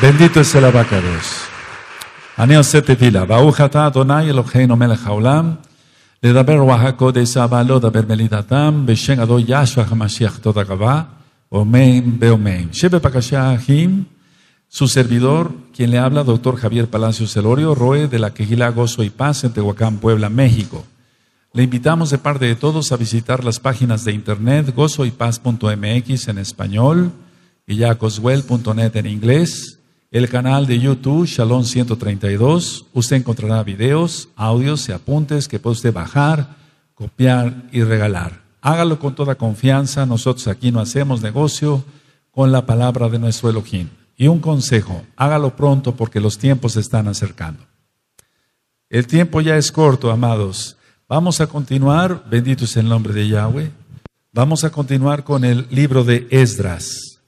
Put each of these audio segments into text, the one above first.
Bendito es el abacados. Aneo sete tila. Baujata Adonai Eloheinu melech haolam. לדבר רוח הקודש אבא לא דבר מלידתם, בשם אדו ישוע המשיח תודה רבה, omen beomen. Shebe Pakashah Ahim, su servidor, quien le habla, doctor Javier Palacios Celorio, Roe de la Quejila Gozo y Paz en Tehuacán, Puebla, México. Le invitamos de parte de todos a visitar las páginas de internet gozoypaz.mx en español y yacoswell.net en inglés, el canal de YouTube Shalom 132. Usted encontrará videos, audios y apuntes que puede usted bajar, copiar y regalar. Hágalo con toda confianza. Nosotros aquí no hacemos negocio con la palabra de nuestro Elohim. Y un consejo, hágalo pronto porque los tiempos se están acercando. El tiempo ya es corto, amados. Vamos a continuar, bendito es el nombre de Yahweh. Vamos a continuar con el libro de Esdras.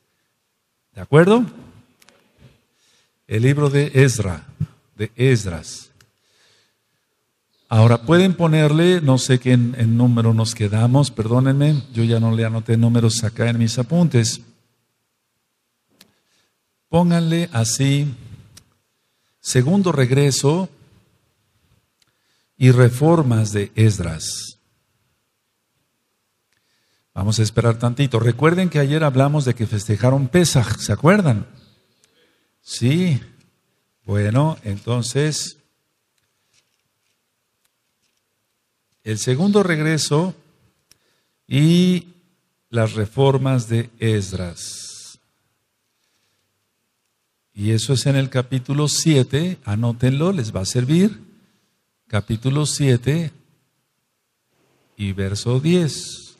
¿De acuerdo? El libro de Ezra, de Esdras. Ahora pueden ponerle, no sé qué en, número nos quedamos, perdónenme, yo ya no le anoté números acá en mis apuntes. Pónganle así, segundo regreso y reformas de Esdras. Vamos a esperar tantito. Recuerden que ayer hablamos de que festejaron Pesach, ¿se acuerdan? Sí, bueno, entonces, el segundo regreso y las reformas de Esdras. Y eso es en el capítulo 7, anótenlo, les va a servir. Capítulo 7 y verso 10.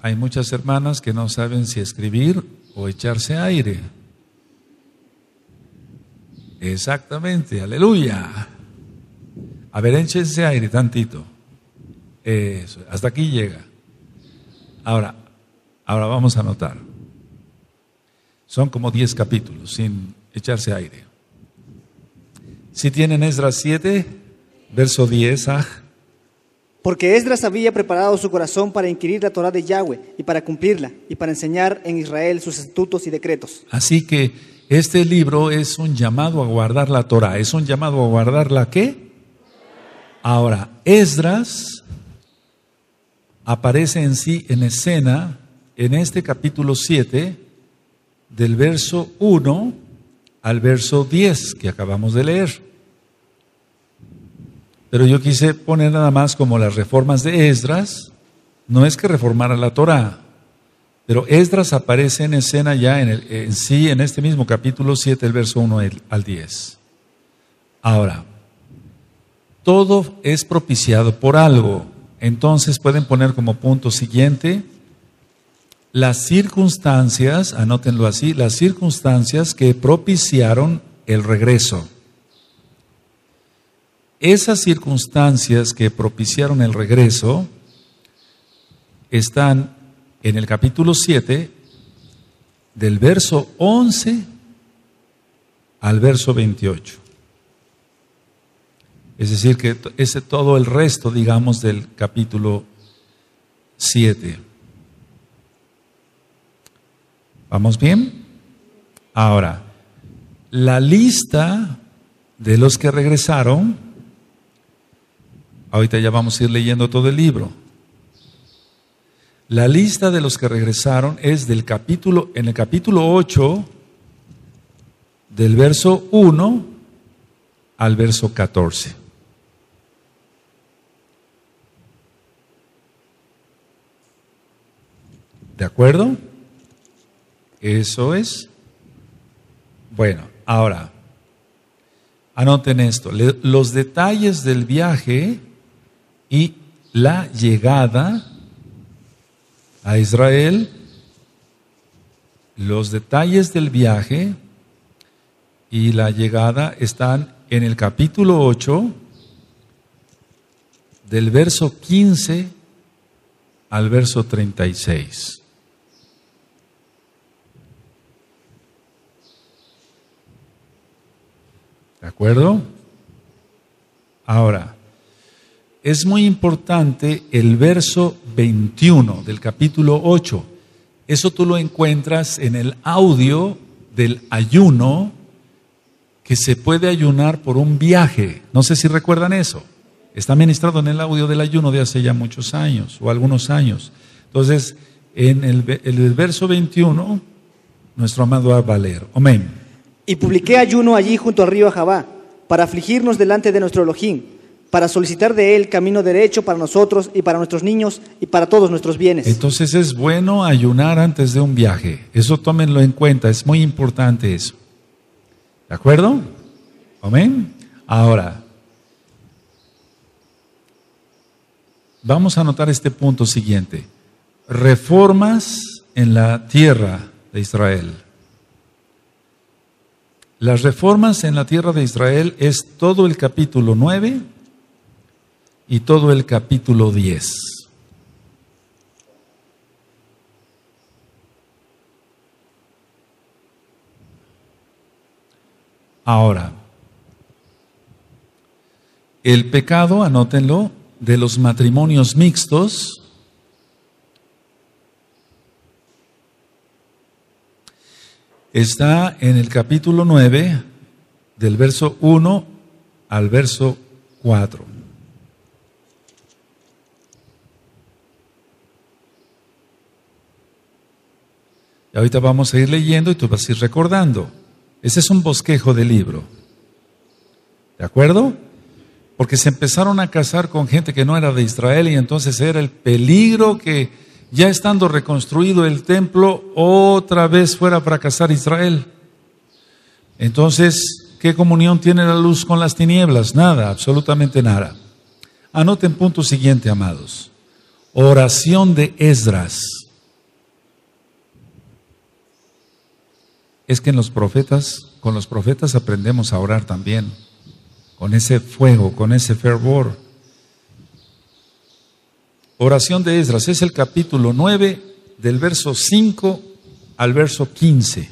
Hay muchas hermanas que no saben si escribir o echarse aire. Exactamente, aleluya. A ver, échense aire tantito. Eso, hasta aquí llega. Ahora, ahora vamos a anotar. Son como 10 capítulos sin echarse aire. Si tienen Esdras 7, verso 10, ah. Porque Esdras había preparado su corazón para inquirir la Torah de Yahweh y para cumplirla y para enseñar en Israel sus estatutos y decretos. Así que este libro es un llamado a guardar la Torah. ¿Es un llamado a guardar la qué? Ahora, Esdras aparece en sí en escena en este capítulo 7 del verso 1 al verso 10 que acabamos de leer. Pero yo quise poner nada más como las reformas de Esdras, no es que reformara la Torah, pero Esdras aparece en escena ya en, sí, en este mismo capítulo 7, el verso 1 al 10. Ahora, todo es propiciado por algo. Entonces pueden poner como punto siguiente las circunstancias, anótenlo así, las circunstancias que propiciaron el regreso. Esas circunstancias que propiciaron el regreso están en el capítulo 7, del verso 11 al verso 28. Es decir, que ese todo el resto, digamos, del capítulo 7. ¿Vamos bien? Ahora, la lista de los que regresaron, ahorita ya vamos a ir leyendo todo el libro. La lista de los que regresaron es del capítulo, en el capítulo 8, del verso 1 al verso 14. ¿De acuerdo? Eso es. Bueno, ahora, anoten esto, los detalles del viaje y la llegada a Israel los detalles del viaje y la llegada están en el capítulo 8, del verso 15 al verso 36. ¿De acuerdo? Ahora, es muy importante el verso 21 del capítulo 8. Eso tú lo encuentras en el audio del ayuno que se puede ayunar por un viaje. No sé si recuerdan eso. Está ministrado en el audio del ayuno de hace ya muchos años o algunos años. Entonces, en el, ve- el verso 21, nuestro amado va a valer. Amén. Y publiqué ayuno allí junto al río Ajabá, para afligirnos delante de nuestro Elohim, para solicitar de él camino derecho para nosotros y para nuestros niños y para todos nuestros bienes. Entonces es bueno ayunar antes de un viaje. Eso tómenlo en cuenta, es muy importante eso. ¿De acuerdo? Amén. Ahora, vamos a anotar este punto siguiente. Reformas en la tierra de Israel. Las reformas en la tierra de Israel es todo el capítulo 9 y todo el capítulo 10. Ahora, el pecado, anótenlo, de los matrimonios mixtos está en el capítulo 9, del verso 1 al verso 4. Y ahorita vamos a ir leyendo y tú vas a ir recordando. Ese es un bosquejo del libro. ¿De acuerdo? Porque se empezaron a casar con gente que no era de Israel y entonces era el peligro que ya estando reconstruido el templo, otra vez fuera a fracasar Israel. Entonces, ¿qué comunión tiene la luz con las tinieblas? Nada, absolutamente nada. Anoten punto siguiente, amados. Oración de Esdras. Es que en los profetas, con los profetas aprendemos a orar también, con ese fuego, con ese fervor. Oración de Esdras es el capítulo 9 del verso 5 al verso 15.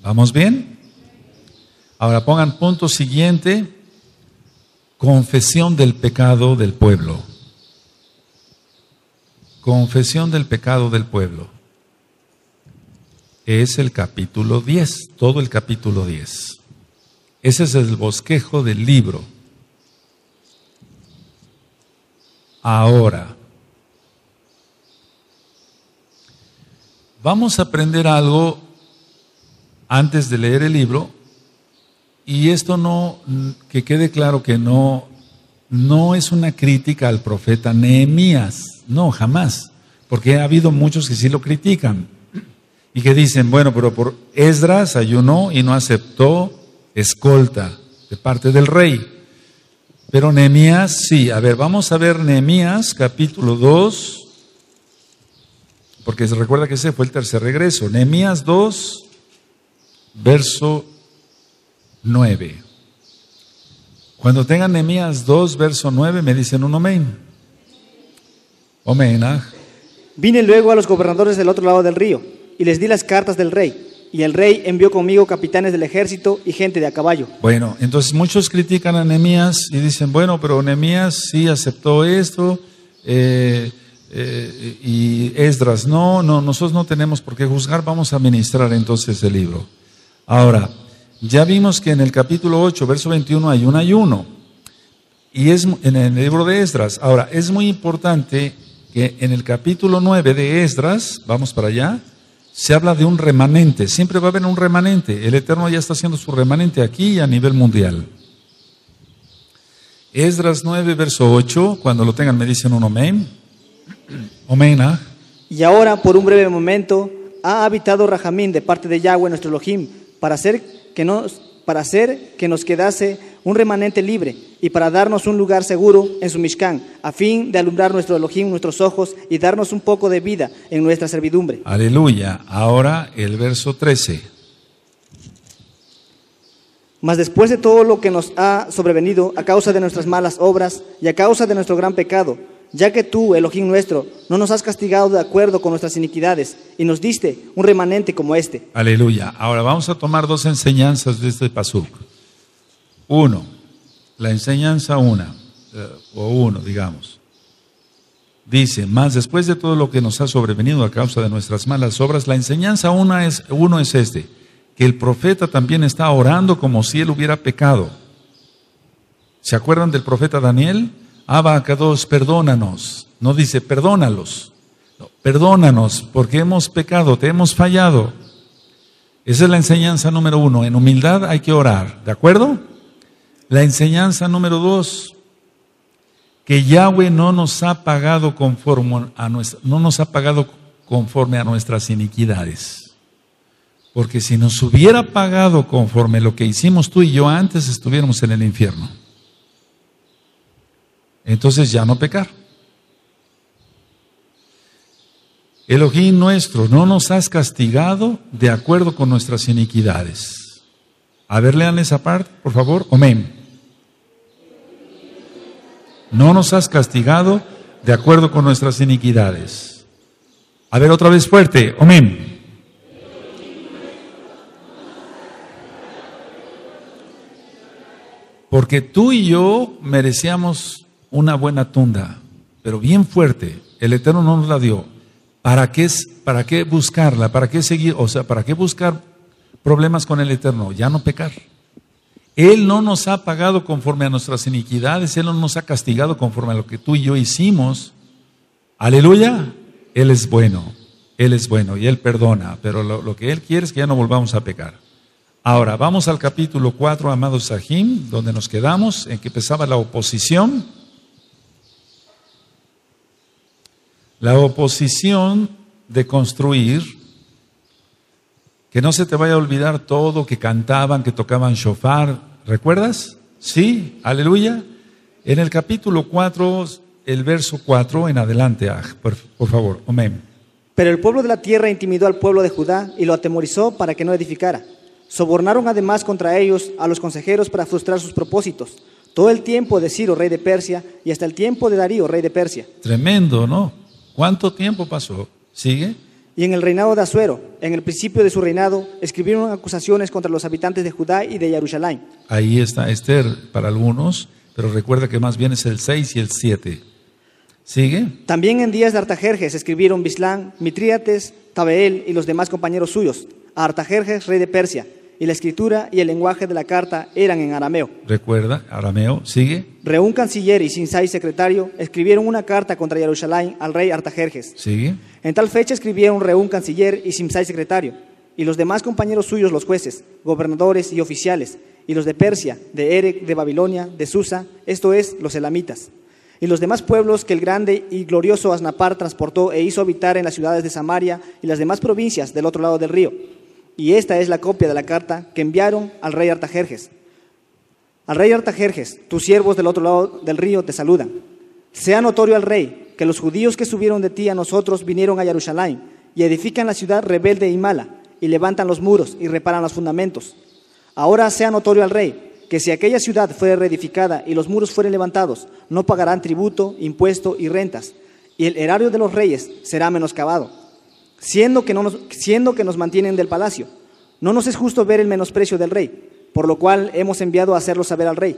¿Vamos bien? Ahora pongan punto siguiente, confesión del pecado del pueblo. Confesión del pecado del pueblo. Es el capítulo 10, todo el capítulo 10. Ese es el bosquejo del libro. Ahora, vamos a aprender algo antes de leer el libro y esto no, que quede claro que no, no es una crítica al profeta Nehemías, no, jamás, porque ha habido muchos que sí lo critican. Y que dicen, bueno, pero por Esdras ayunó y no aceptó escolta de parte del rey. Pero Nehemías sí, a ver, vamos a ver Nehemías capítulo 2, porque se recuerda que ese fue el tercer regreso. Nehemías 2, verso 9. Cuando tengan Nehemías 2, verso 9, me dicen un amén. Amén. ah. Vine luego a los gobernadores del otro lado del río y les di las cartas del rey. Y el rey envió conmigo capitanes del ejército y gente de a caballo. Bueno, entonces muchos critican a Nehemías y dicen, bueno, pero Nehemías sí aceptó esto eh, eh, y Esdras no, no, nosotros no tenemos por qué juzgar, vamos a ministrar entonces el libro. Ahora, ya vimos que en el capítulo 8, verso 21 hay un ayuno y es en el libro de Esdras. Ahora, es muy importante que en el capítulo 9 de Esdras, vamos para allá, se habla de un remanente, siempre va a haber un remanente. El Eterno ya está haciendo su remanente aquí y a nivel mundial. Esdras 9, verso 8, cuando lo tengan me dicen un amén. Amén, ¿ah? Y ahora, por un breve momento, ha habitado Rajamín de parte de Yahweh nuestro Elohim, para hacer que nos, para hacer que nos quedase un remanente libre y para darnos un lugar seguro en su Mishkan, a fin de alumbrar nuestro Elohim nuestros ojos y darnos un poco de vida en nuestra servidumbre. Aleluya. Ahora el verso 13. Mas después de todo lo que nos ha sobrevenido a causa de nuestras malas obras y a causa de nuestro gran pecado, ya que tú, Elohim nuestro, no nos has castigado de acuerdo con nuestras iniquidades y nos diste un remanente como este. Aleluya. Ahora vamos a tomar dos enseñanzas de este pasuk. Uno, la enseñanza una. eh, o 1, digamos. Dice, más después de todo lo que nos ha sobrevenido a causa de nuestras malas obras, la enseñanza una es, uno es este, que el profeta también está orando como si él hubiera pecado. ¿Se acuerdan del profeta Daniel? Abacados, perdónanos. No dice, perdónalos. No, perdónanos porque hemos pecado, te hemos fallado. Esa es la enseñanza número uno. En humildad hay que orar, ¿de acuerdo? La enseñanza número dos, que Yahweh no nos ha pagado conforme a nuestra, no nos ha pagado conforme a nuestras iniquidades. Porque si nos hubiera pagado conforme lo que hicimos tú y yo antes, estuviéramos en el infierno. Entonces ya no pecar. Elohim nuestro, no nos has castigado de acuerdo con nuestras iniquidades. A ver, lean esa parte, por favor. Amén. No nos has castigado de acuerdo con nuestras iniquidades. A ver, otra vez fuerte. Amén. Porque tú y yo merecíamos una buena tunda, pero bien fuerte. El Eterno no nos la dio. ¿Para qué, ¿Para qué buscarla? ¿Para qué seguir? O sea, ¿para qué buscar problemas con el Eterno? Ya no pecar. Él no nos ha pagado conforme a nuestras iniquidades, Él no nos ha castigado conforme a lo que tú y yo hicimos. Aleluya. Él es bueno, Él es bueno y Él perdona, pero lo, que Él quiere es que ya no volvamos a pecar. Ahora, vamos al capítulo 4, amados Sahim, donde nos quedamos, en que empezaba la oposición. La oposición de construir, que no se te vaya a olvidar todo, que cantaban, que tocaban shofar, ¿recuerdas? Sí, aleluya. En el capítulo 4, el verso 4 en adelante, ah, por, por favor, amén. Pero el pueblo de la tierra intimidó al pueblo de Judá y lo atemorizó para que no edificara. Sobornaron además contra ellos a los consejeros para frustrar sus propósitos. Todo el tiempo de Ciro, rey de Persia, y hasta el tiempo de Darío, rey de Persia. Tremendo, ¿no? ¿Cuánto tiempo pasó? ¿Sigue? Y en el reinado de Asuero, en el principio de su reinado, escribieron acusaciones contra los habitantes de Judá y de Jerusalén. Ahí está Esther para algunos, pero recuerda que más bien es el 6 y el 7. ¿Sigue? También en días de Artajerjes escribieron Bislán, Mitríates, Tabeel y los demás compañeros suyos, a Artajerjes, rey de Persia, y la escritura y el lenguaje de la carta eran en arameo. Recuerda, arameo, sigue. Reún canciller y Sinsai secretario escribieron una carta contra Jerusalén al rey Artajerjes. Sigue. En tal fecha escribieron Reún canciller y Simsai secretario, y los demás compañeros suyos los jueces, gobernadores y oficiales, y los de Persia, de Erec, de Babilonia, de Susa, esto es, los elamitas, y los demás pueblos que el grande y glorioso Asnapar transportó e hizo habitar en las ciudades de Samaria y las demás provincias del otro lado del río. Y esta es la copia de la carta que enviaron al rey Artajerjes. Al rey Artajerjes, tus siervos del otro lado del río te saludan. Sea notorio al rey que los judíos que subieron de ti a nosotros vinieron a Jerusalén y edifican la ciudad rebelde y mala, y levantan los muros y reparan los fundamentos. Ahora sea notorio al rey que si aquella ciudad fuere reedificada y los muros fueren levantados, no pagarán tributo, impuesto y rentas, y el erario de los reyes será menoscabado, siendo que, no nos, siendo que nos mantienen del palacio. No nos es justo ver el menosprecio del rey, por lo cual hemos enviado a hacerlo saber al rey,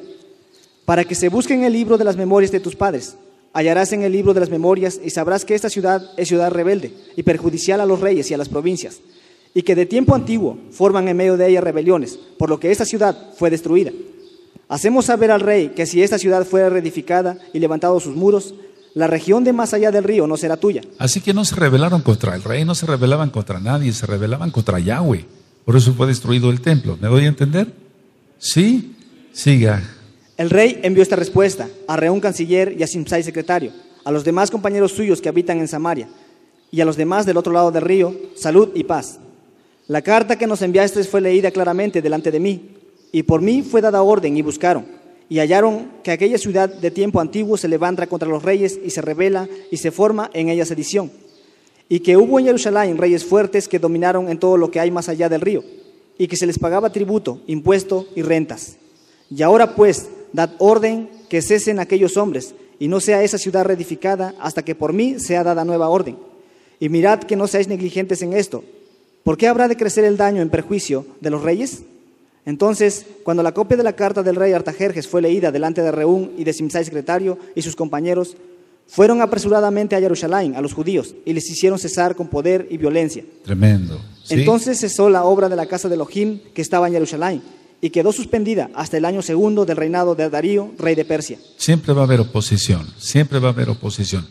para que se busque en el libro de las memorias de tus padres. Hallarás en el libro de las memorias y sabrás que esta ciudad es ciudad rebelde y perjudicial a los reyes y a las provincias, y que de tiempo antiguo forman en medio de ella rebeliones, por lo que esta ciudad fue destruida. Hacemos saber al rey que si esta ciudad fuera reedificada y levantados sus muros, la región de más allá del río no será tuya. Así que no se rebelaron contra el rey, no se rebelaban contra nadie, se rebelaban contra Yahweh. Por eso fue destruido el templo. ¿Me doy a entender? Sí, siga. El rey envió esta respuesta a Reún canciller y a Simsai secretario, a los demás compañeros suyos que habitan en Samaria, y a los demás del otro lado del río, salud y paz. La carta que nos enviaste fue leída claramente delante de mí, y por mí fue dada orden y buscaron, y hallaron que aquella ciudad de tiempo antiguo se levanta contra los reyes y se revela y se forma en ella sedición, y que hubo en Jerusalén reyes fuertes que dominaron en todo lo que hay más allá del río, y que se les pagaba tributo, impuesto y rentas. Y ahora pues, dad orden que cesen aquellos hombres, y no sea esa ciudad reedificada hasta que por mí sea dada nueva orden. Y mirad que no seáis negligentes en esto. ¿Por qué habrá de crecer el daño en perjuicio de los reyes? Entonces, cuando la copia de la carta del rey Artajerjes fue leída delante de Reún y de Simsai secretario y sus compañeros, fueron apresuradamente a Jerusalén, a los judíos, y les hicieron cesar con poder y violencia. Tremendo. ¿sí? Entonces cesó la obra de la casa de Elohim que estaba en Jerusalén y quedó suspendida hasta el año segundo del reinado de Darío, rey de Persia. Siempre va a haber oposición, siempre va a haber oposición.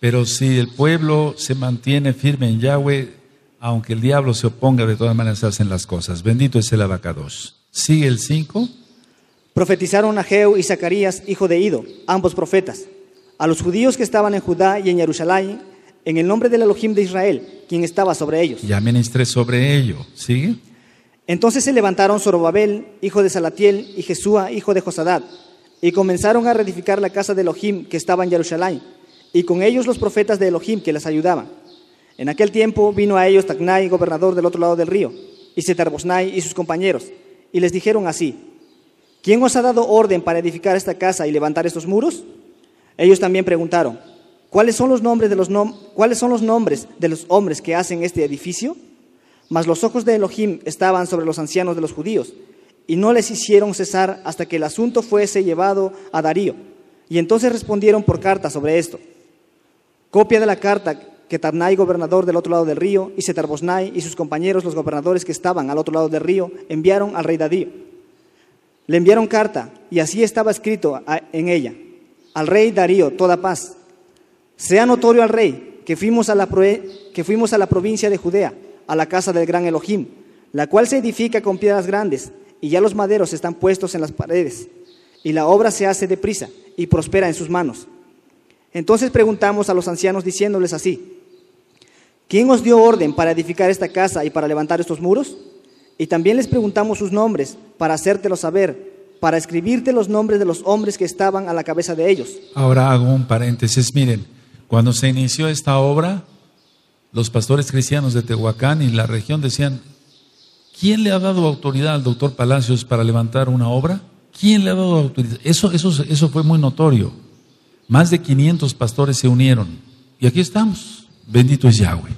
Pero si el pueblo se mantiene firme en Yahweh, aunque el diablo se oponga, de todas maneras hacen las cosas. Bendito es el abacados. Sigue el 5. Profetizaron Ageo y Zacarías, hijo de Ido, ambos profetas, a los judíos que estaban en Judá y en Jerusalén, en el nombre del Elohim de Israel, quien estaba sobre ellos. Ya ministré sobre ello. ¿Sigue? Entonces se levantaron Zorobabel, hijo de Salatiel, y Jesúa, hijo de Josadad, y comenzaron a reedificar la casa de Elohim que estaba en Jerusalén, y con ellos los profetas de Elohim que les ayudaban. En aquel tiempo vino a ellos Tacnai, gobernador del otro lado del río, y Setarbosnai y sus compañeros, y les dijeron así, ¿quién os ha dado orden para edificar esta casa y levantar estos muros? Ellos también preguntaron, ¿cuáles son los nombres de los, nom- ¿cuáles son los, nombres de los hombres que hacen este edificio? Mas los ojos de Elohim estaban sobre los ancianos de los judíos, y no les hicieron cesar hasta que el asunto fuese llevado a Darío. Y entonces respondieron por carta sobre esto. Copia de la carta que Tarnai, gobernador del otro lado del río, y Setarbosnai y sus compañeros, los gobernadores que estaban al otro lado del río, enviaron al rey Darío. Le enviaron carta, y así estaba escrito en ella. Al rey Darío, toda paz. Sea notorio al rey que fuimos a la, que fuimos a la provincia de Judea, a la casa del gran Elohim, la cual se edifica con piedras grandes, y ya los maderos están puestos en las paredes, y la obra se hace deprisa y prospera en sus manos. Entonces preguntamos a los ancianos diciéndoles así, ¿quién os dio orden para edificar esta casa y para levantar estos muros? Y también les preguntamos sus nombres para hacértelo saber, para escribirte los nombres de los hombres que estaban a la cabeza de ellos. Ahora hago un paréntesis. Miren, cuando se inició esta obra, los pastores cristianos de Tehuacán y la región decían, ¿quién le ha dado autoridad al doctor Palacios para levantar una obra? ¿Quién le ha dado autoridad? Eso, eso, eso fue muy notorio. Más de 500 pastores se unieron. Y aquí estamos. Bendito es Yahweh.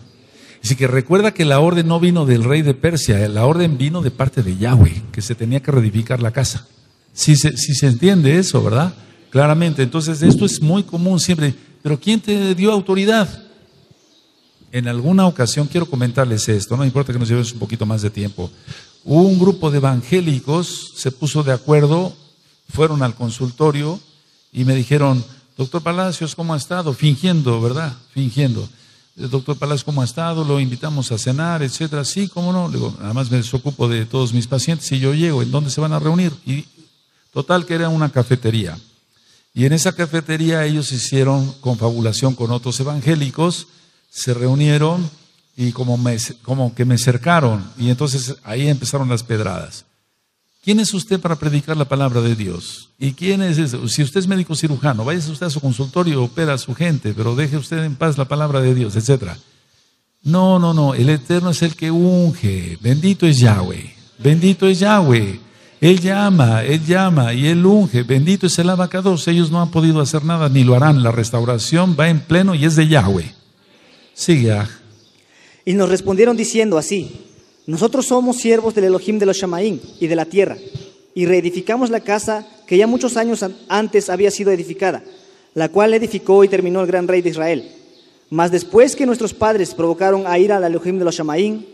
Así que recuerda que la orden no vino del rey de Persia, la orden vino de parte de Yahweh, que se tenía que reedificar la casa. Si se, si se entiende eso, ¿verdad? Claramente. Entonces, esto es muy común siempre. Pero ¿quién te dio autoridad? En alguna ocasión quiero comentarles esto, no importa que nos llevemos un poquito más de tiempo. Un grupo de evangélicos se puso de acuerdo, fueron al consultorio y me dijeron, doctor Palacios, ¿cómo ha estado? Fingiendo, ¿verdad? Fingiendo. "Eh, Doctor Palacios, ¿cómo ha estado? Lo invitamos a cenar, etcétera. Sí, ¿cómo no? Le digo, además me desocupo de todos mis pacientes y yo llego. ¿En dónde se van a reunir? Y total que era una cafetería. Y en esa cafetería ellos hicieron confabulación con otros evangélicos, se reunieron y como, me- como que me cercaron. Y entonces ahí empezaron las pedradas. ¿Quién es usted para predicar la palabra de Dios? ¿Y quién es eso? Si usted es médico cirujano, váyase usted a su consultorio, opera a su gente, pero deje usted en paz la palabra de Dios, etcétera. No, no, no, el Eterno es el que unge. Bendito es Yahweh. Bendito es Yahweh. Él llama, Él llama y Él unge. Bendito es el abacados. Ellos no han podido hacer nada ni lo harán. La restauración va en pleno y es de Yahweh. Sigue, Aj. Y nos respondieron diciendo así, nosotros somos siervos del Elohim de los Shamaín y de la tierra, y reedificamos la casa que ya muchos años an- antes había sido edificada, la cual edificó y terminó el gran rey de Israel. Mas después que nuestros padres provocaron a ir al Elohim de los Shamaín,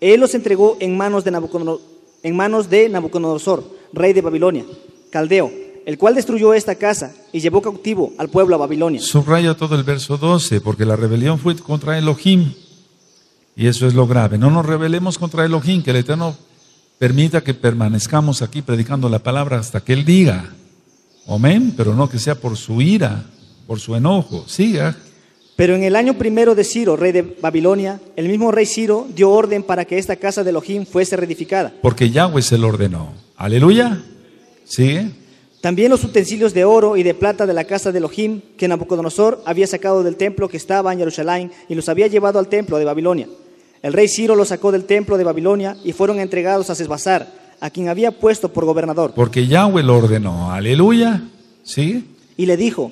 él los entregó en manos de Nabucodonosor, en manos de Nabucodonosor, rey de Babilonia, caldeo, el cual destruyó esta casa y llevó cautivo al pueblo a Babilonia. Subraya todo el verso 12, porque la rebelión fue contra Elohim. Y eso es lo grave. No nos rebelemos contra Elohim, que el Eterno permita que permanezcamos aquí predicando la palabra hasta que Él diga. Amén, pero no que sea por su ira, por su enojo. Siga. Pero en el año primero de Ciro, rey de Babilonia, el mismo rey Ciro dio orden para que esta casa de Elohim fuese reedificada. Porque Yahweh se lo ordenó. Aleluya. Sigue. También los utensilios de oro y de plata de la casa de Elohim que Nabucodonosor había sacado del templo que estaba en Jerusalén y los había llevado al templo de Babilonia. El rey Ciro los sacó del templo de Babilonia y fueron entregados a Sesbazar, a quien había puesto por gobernador. Porque Yahweh lo ordenó. Aleluya. Sigue. Y le dijo,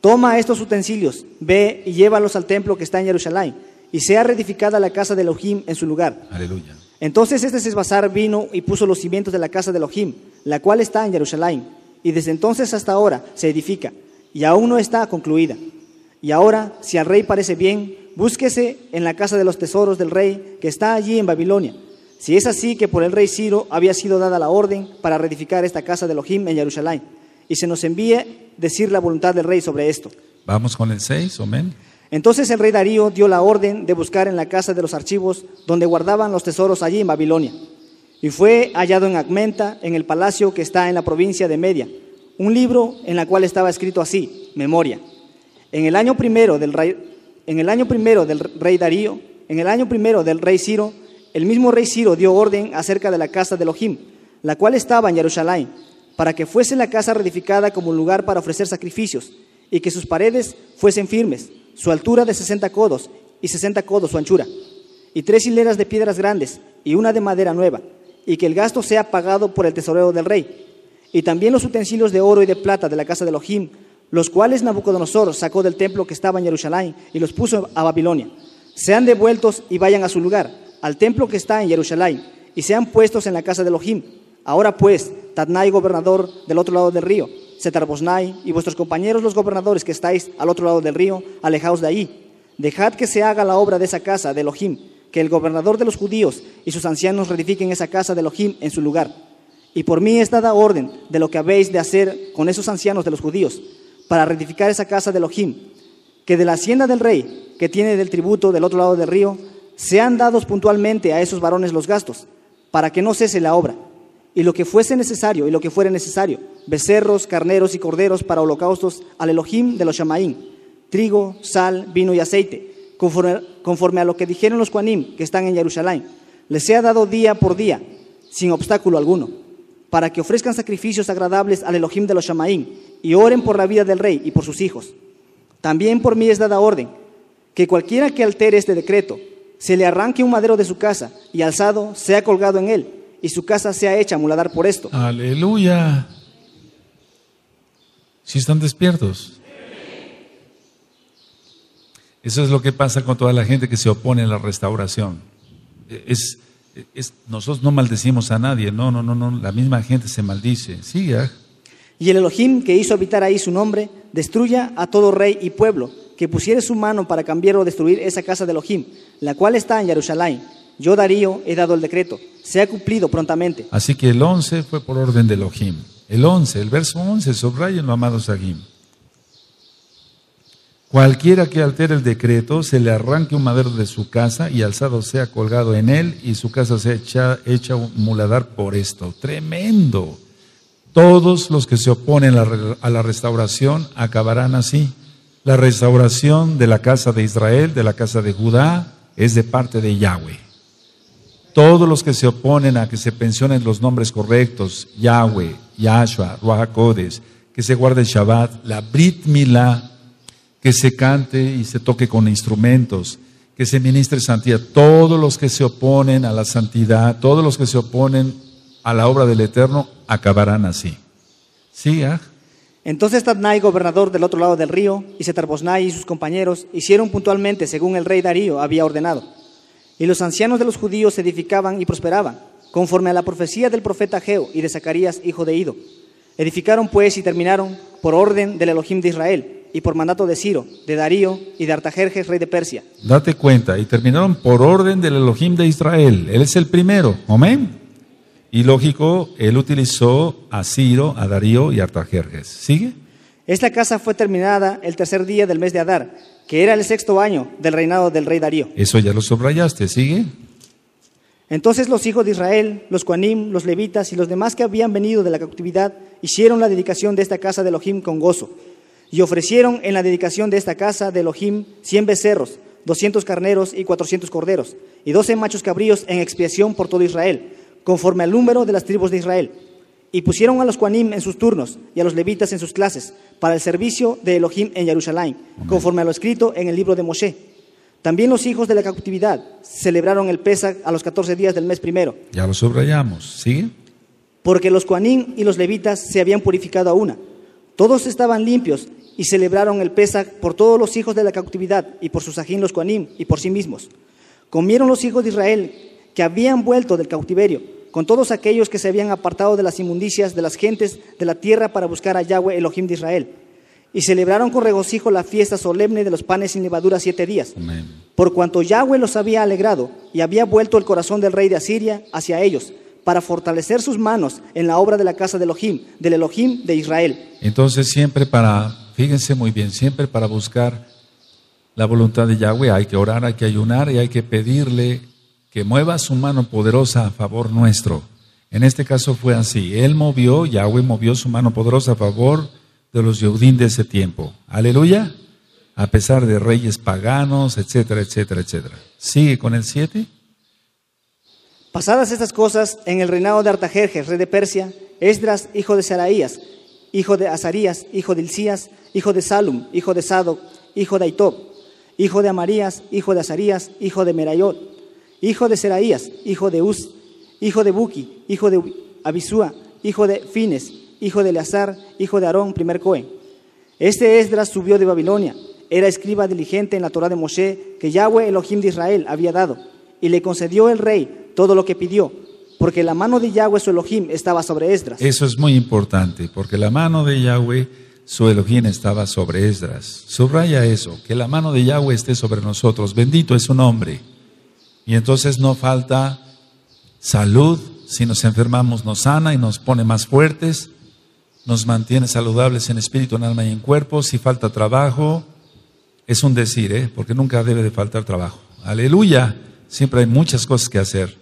toma estos utensilios, ve y llévalos al templo que está en Jerusalén, y sea reedificada la casa de Elohim en su lugar. Aleluya. Entonces este Sesbazar vino y puso los cimientos de la casa de Elohim, la cual está en Jerusalén, y desde entonces hasta ahora se edifica, y aún no está concluida. Y ahora, si al rey parece bien, búsquese en la casa de los tesoros del rey que está allí en Babilonia. Si es así que por el rey Ciro había sido dada la orden para reedificar esta casa de Elohim en Jerusalén, y se nos envíe decir la voluntad del rey sobre esto. Vamos con el 6, amén. Entonces el rey Darío dio la orden de buscar en la casa de los archivos donde guardaban los tesoros allí en Babilonia. Y fue hallado en Agmenta, en el palacio que está en la provincia de Media, un libro en la cual estaba escrito así, Memoria. En el año primero del rey, en el año primero del rey Darío, en el año primero del rey Ciro, el mismo rey Ciro dio orden acerca de la casa de Elohim, la cual estaba en Jerusalén, para que fuese la casa reedificada como lugar para ofrecer sacrificios, y que sus paredes fuesen firmes, su altura de 60 codos y 60 codos su anchura, y tres hileras de piedras grandes y una de madera nueva, y que el gasto sea pagado por el tesorero del rey, y también los utensilios de oro y de plata de la casa de Elohim, los cuales Nabucodonosor sacó del templo que estaba en Jerusalén y los puso a Babilonia. Sean devueltos y vayan a su lugar, al templo que está en Jerusalén, y sean puestos en la casa de Elohim. Ahora pues, Tadnai, gobernador del otro lado del río, Setarbosnai y vuestros compañeros los gobernadores que estáis al otro lado del río, alejaos de ahí. Dejad que se haga la obra de esa casa de Elohim, que el gobernador de los judíos y sus ancianos reedifiquen esa casa de Elohim en su lugar. Y por mí es dada orden de lo que habéis de hacer con esos ancianos de los judíos, para reedificar esa casa de Elohim, que de la hacienda del rey, que tiene del tributo del otro lado del río, sean dados puntualmente a esos varones los gastos, para que no cese la obra. Y lo que fuese necesario, y lo que fuere necesario, becerros, carneros y corderos para holocaustos al Elohim de los Shamaín, trigo, sal, vino y aceite, conforme, conforme a lo que dijeron los Juanim que están en Jerusalén, les sea dado día por día, sin obstáculo alguno, para que ofrezcan sacrificios agradables al Elohim de los Shamaín y oren por la vida del rey y por sus hijos. También por mí es dada orden que cualquiera que altere este decreto, se le arranque un madero de su casa y alzado sea colgado en él, y su casa sea hecha muladar por esto. Aleluya. Si están despiertos. Eso es lo que pasa con toda la gente que se opone a la restauración. Es, es, nosotros no maldecimos a nadie, no, no, no, no, la misma gente se maldice. Siga. Y el Elohim que hizo habitar ahí su nombre, destruya a todo rey y pueblo que pusiere su mano para cambiar o destruir esa casa de Elohim, la cual está en Jerusalén. Yo, Darío, he dado el decreto. Sea cumplido prontamente. Así que el 11 fue por orden de Elohim. El 11, el verso 11, subrayenlo, amados Sahim. Cualquiera que altere el decreto, se le arranque un madero de su casa y alzado sea colgado en él y su casa sea hecha, hecha muladar por esto. Tremendo. Todos los que se oponen a la restauración acabarán así. La restauración de la casa de Israel, de la casa de Judá, es de parte de Yahweh. Todos los que se oponen a que se pensionen los nombres correctos, Yahweh, Yahshua, Ruajacodes, que se guarde el Shabbat, la Brit Milá, que se cante y se toque con instrumentos, que se ministre santidad. Todos los que se oponen a la santidad, todos los que se oponen a la obra del Eterno acabarán así. ¿Sí, ah? Entonces Tadnai, gobernador del otro lado del río, y Setarbosnai y sus compañeros hicieron puntualmente según el rey Darío había ordenado. Y los ancianos de los judíos edificaban y prosperaban, conforme a la profecía del profeta Geo y de Zacarías, hijo de Ido. Edificaron pues y terminaron por orden del Elohim de Israel y por mandato de Ciro, de Darío y de Artajerjes, rey de Persia. Date cuenta, y terminaron por orden del Elohim de Israel. Él es el primero. Amén. Y lógico, él utilizó a Ciro, a Darío y a Artajerjes. ¿Sigue? Esta casa fue terminada el tercer día del mes de Adar, que era el sexto año del reinado del rey Darío. Eso ya lo subrayaste. ¿Sigue? Entonces los hijos de Israel, los Cuanim, los levitas y los demás que habían venido de la cautividad hicieron la dedicación de esta casa de Elohim con gozo. Y ofrecieron en la dedicación de esta casa de Elohim cien becerros, doscientos carneros y cuatrocientos corderos, y doce machos cabríos en expiación por todo Israel conforme al número de las tribus de Israel. Y pusieron a los Quanim en sus turnos y a los levitas en sus clases para el servicio de Elohim en Jerusalén, conforme a lo escrito en el libro de Moshe. También los hijos de la cautividad celebraron el Pesach a los 14 días del mes primero. Ya lo subrayamos. ¿Sigue? Porque los Quanim y los levitas se habían purificado a una. Todos estaban limpios y celebraron el Pesach por todos los hijos de la cautividad y por sus ajín los Quanim y por sí mismos. Comieron los hijos de Israel que habían vuelto del cautiverio, con todos aquellos que se habían apartado de las inmundicias de las gentes de la tierra para buscar a Yahweh Elohim de Israel. Y celebraron con regocijo la fiesta solemne de los panes sin levadura siete días. Amén. Por cuanto Yahweh los había alegrado y había vuelto el corazón del rey de Asiria hacia ellos, para fortalecer sus manos en la obra de la casa de Elohim, del Elohim de Israel. Entonces siempre para, fíjense muy bien, siempre para buscar la voluntad de Yahweh hay que orar, hay que ayunar y hay que pedirle que mueva su mano poderosa a favor nuestro. En este caso fue así. Él movió, Yahweh movió su mano poderosa a favor de los Yehudim de ese tiempo. Aleluya. A pesar de reyes paganos, etcétera, etcétera, etcétera. Sigue con el 7. Pasadas estas cosas, en el reinado de Artajerjes, rey de Persia, Esdras, hijo de Saraías, hijo de Azarías, hijo de Ilcías, hijo de Salum, hijo de Sadoc, hijo de Aitob, hijo de Amarías, hijo de Azarías, hijo de Merayot, hijo de Seraías, hijo de Uz, hijo de Buki, hijo de Abisúa, hijo de Fines, hijo de Eleazar, hijo de Aarón, primer Cohen. Este Esdras subió de Babilonia, era escriba diligente en la Torah de Moshe que Yahweh Elohim de Israel había dado, y le concedió el rey todo lo que pidió, porque la mano de Yahweh su Elohim estaba sobre Esdras. Eso es muy importante, porque la mano de Yahweh, su Elohim, estaba sobre Esdras. Subraya eso, que la mano de Yahweh esté sobre nosotros. Bendito es su nombre. Y entonces no falta salud. Si nos enfermamos, nos sana y nos pone más fuertes. Nos mantiene saludables en espíritu, en alma y en cuerpo. Si falta trabajo, es un decir, ¿eh? porque nunca debe de faltar trabajo. Aleluya. Siempre hay muchas cosas que hacer.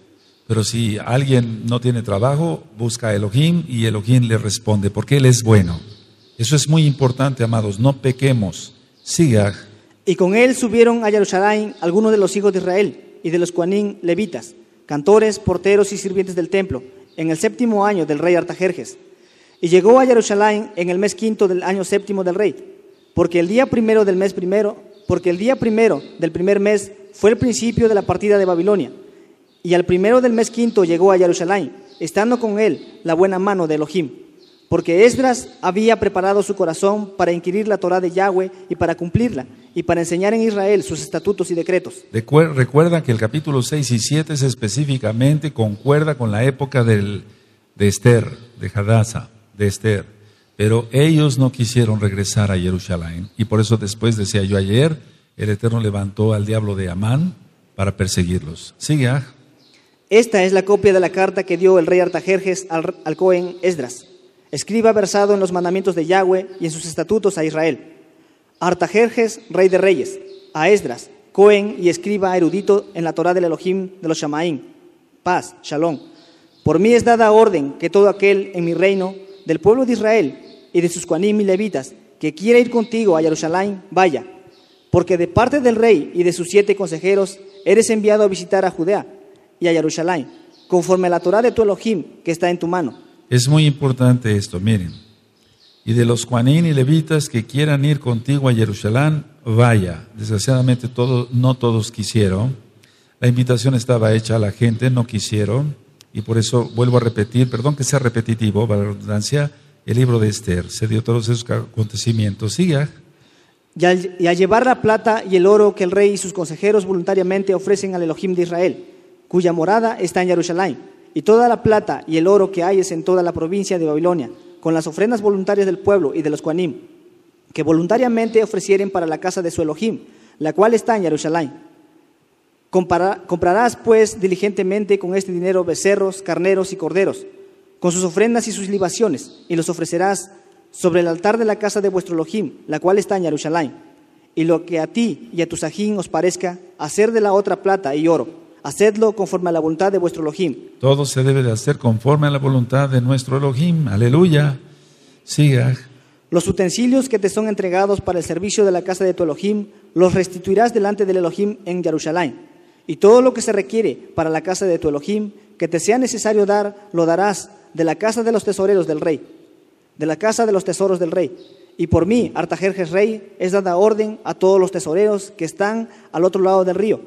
Pero si alguien no tiene trabajo, busca a Elohim y Elohim le responde, porque Él es bueno. Eso es muy importante, amados. No pequemos. Siga. Y con él subieron a Jerusalén algunos de los hijos de Israel y de los cuanín levitas, cantores, porteros y sirvientes del templo, en el séptimo año del rey Artajerjes. Y llegó a Jerusalén en el mes quinto del año séptimo del rey, porque el día primero del mes primero, porque el día primero del primer mes fue el principio de la partida de Babilonia. Y al primero del mes quinto llegó a Jerusalén, estando con él la buena mano de Elohim, porque Esdras había preparado su corazón para inquirir la Torah de Yahweh y para cumplirla, y para enseñar en Israel sus estatutos y decretos. Recuer- Recuerda que el capítulo 6 y 7 es específicamente concuerda con la época del- de Esther, de Hadassah, de Esther. Pero ellos no quisieron regresar a Jerusalén. Y por eso después, decía yo ayer, el Eterno levantó al diablo de Amán para perseguirlos. Sigue. Esta es la copia de la carta que dio el rey Artajerjes al, al Cohen Esdras, escriba versado en los mandamientos de Yahweh y en sus estatutos a Israel. Artajerjes, rey de reyes, a Esdras, Cohen y escriba erudito en la Torah del Elohim de los Shamaín. Paz, shalom. Por mí es dada orden que todo aquel en mi reino, del pueblo de Israel y de sus cuanim y levitas, que quiera ir contigo a Jerusalén, vaya. Porque de parte del rey y de sus siete consejeros eres enviado a visitar a Judea y a Jerusalén, conforme a la Torah de tu Elohim que está en tu mano. Es muy importante esto, miren. Y de los Juanín y levitas que quieran ir contigo a Jerusalén, vaya. Desgraciadamente todos, no todos quisieron. La invitación estaba hecha a la gente, no quisieron. Y por eso vuelvo a repetir, perdón que sea repetitivo, para la redundancia, el libro de Esther. Se dio todos esos acontecimientos. Siga. Y al, y al llevar la plata y el oro que el rey y sus consejeros voluntariamente ofrecen al Elohim de Israel, cuya morada está en Jerusalén, y toda la plata y el oro que hay es en toda la provincia de Babilonia, con las ofrendas voluntarias del pueblo y de los Cuanim, que voluntariamente ofrecieren para la casa de su Elohim, la cual está en Jerusalén. Comprarás pues diligentemente con este dinero becerros, carneros y corderos, con sus ofrendas y sus libaciones, y los ofrecerás sobre el altar de la casa de vuestro Elohim, la cual está en Jerusalén. Y lo que a ti y a tu sajín os parezca, hacer de la otra plata y oro, hacedlo conforme a la voluntad de vuestro Elohim. Todo se debe de hacer conforme a la voluntad de nuestro Elohim. Aleluya. Siga. Los utensilios que te son entregados para el servicio de la casa de tu Elohim, los restituirás delante del Elohim en Jerusalén. Y todo lo que se requiere para la casa de tu Elohim, que te sea necesario dar, lo darás de la casa de los tesoreros del rey, de la casa de los tesoros del rey. Y por mí, Artajerjes rey, es dada orden a todos los tesoreros que están al otro lado del río,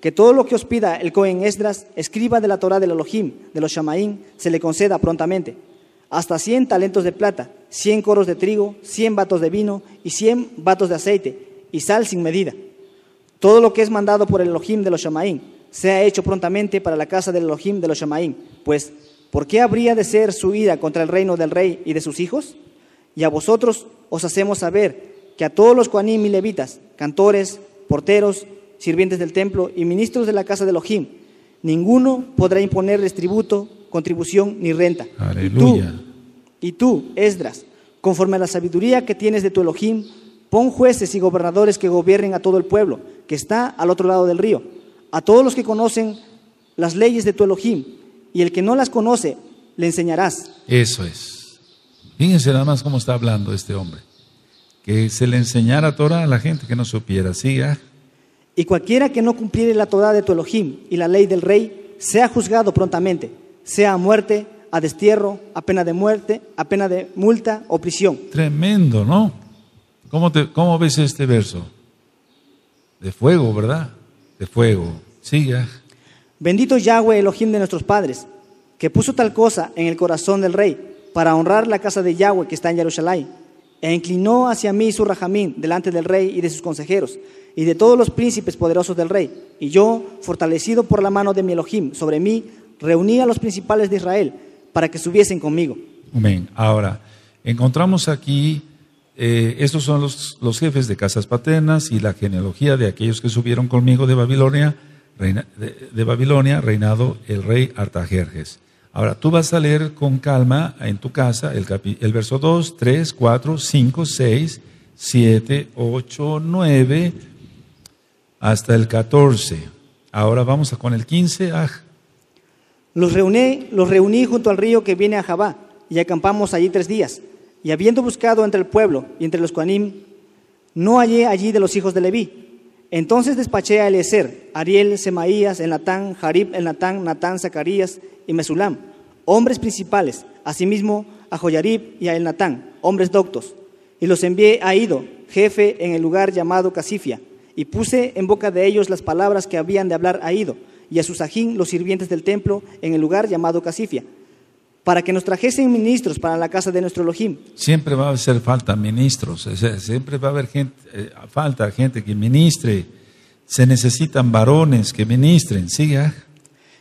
que todo lo que os pida el Cohen Esdras, escriba de la Torah del Elohim, de los Shamaín, se le conceda prontamente. Hasta cien talentos de plata, cien coros de trigo, cien batos de vino y cien batos de aceite, y sal sin medida. Todo lo que es mandado por el Elohim de los Shamaín, sea hecho prontamente para la casa del Elohim de los Shamaim. Pues, ¿por qué habría de ser su ira contra el reino del rey y de sus hijos? Y a vosotros os hacemos saber que a todos los Koanim y levitas, cantores, porteros, sirvientes del templo y ministros de la casa de Elohim, ninguno podrá imponerles tributo, contribución ni renta. Aleluya. Y tú, y tú, Esdras, conforme a la sabiduría que tienes de tu Elohim, pon jueces y gobernadores que gobiernen a todo el pueblo que está al otro lado del río, a todos los que conocen las leyes de tu Elohim, y el que no las conoce, le enseñarás. Eso es. Fíjense nada más cómo está hablando este hombre. Que se le enseñara Torah a la gente que no supiera. Siga. Y cualquiera que no cumpliere la Torah de tu Elohim y la ley del rey, sea juzgado prontamente, sea a muerte, a destierro, a pena de muerte, a pena de multa o prisión. Tremendo, ¿no? ¿Cómo, te, cómo ves este verso? De fuego, ¿verdad? De fuego. Siga. Bendito Yahweh Elohim de nuestros padres, que puso tal cosa en el corazón del rey, para honrar la casa de Yahweh que está en Jerusalén, e inclinó hacia mí su rajamín delante del rey y de sus consejeros, y de todos los príncipes poderosos del rey. Y yo, fortalecido por la mano de mi Elohim sobre mí, reuní a los principales de Israel para que subiesen conmigo. Amén. Ahora, encontramos aquí, eh, estos son los, los jefes de casas paternas y la genealogía de aquellos que subieron conmigo de Babilonia, reina- de, de Babilonia, reinado el rey Artajerjes. Ahora, tú vas a leer con calma en tu casa el, el verso 2, 3, 4, 5, 6, 7, 8, 9, hasta el 14. Ahora vamos a con el 15. Ah, Los reuní, los reuní junto al río que viene a Jabá, y acampamos allí tres días. Y habiendo buscado entre el pueblo y entre los Coanim, no hallé allí de los hijos de Leví. Entonces despaché a Eliezer, Ariel, Semaías, Elnatán, Jarib, Elnatán, Natán, Zacarías y Mesulam, hombres principales, asimismo a Joyarib y a Elnatán, hombres doctos. Y los envié a Ido, jefe en el lugar llamado Casifia, y puse en boca de ellos las palabras que habían de hablar a Ido, y a Susajín, los sirvientes del templo, en el lugar llamado Casifia, para que nos trajesen ministros para la casa de nuestro Elohim, Siempre va a hacer falta ministros, o sea, siempre va a haber gente, eh, falta gente que ministre. Se necesitan varones que ministren. Siga.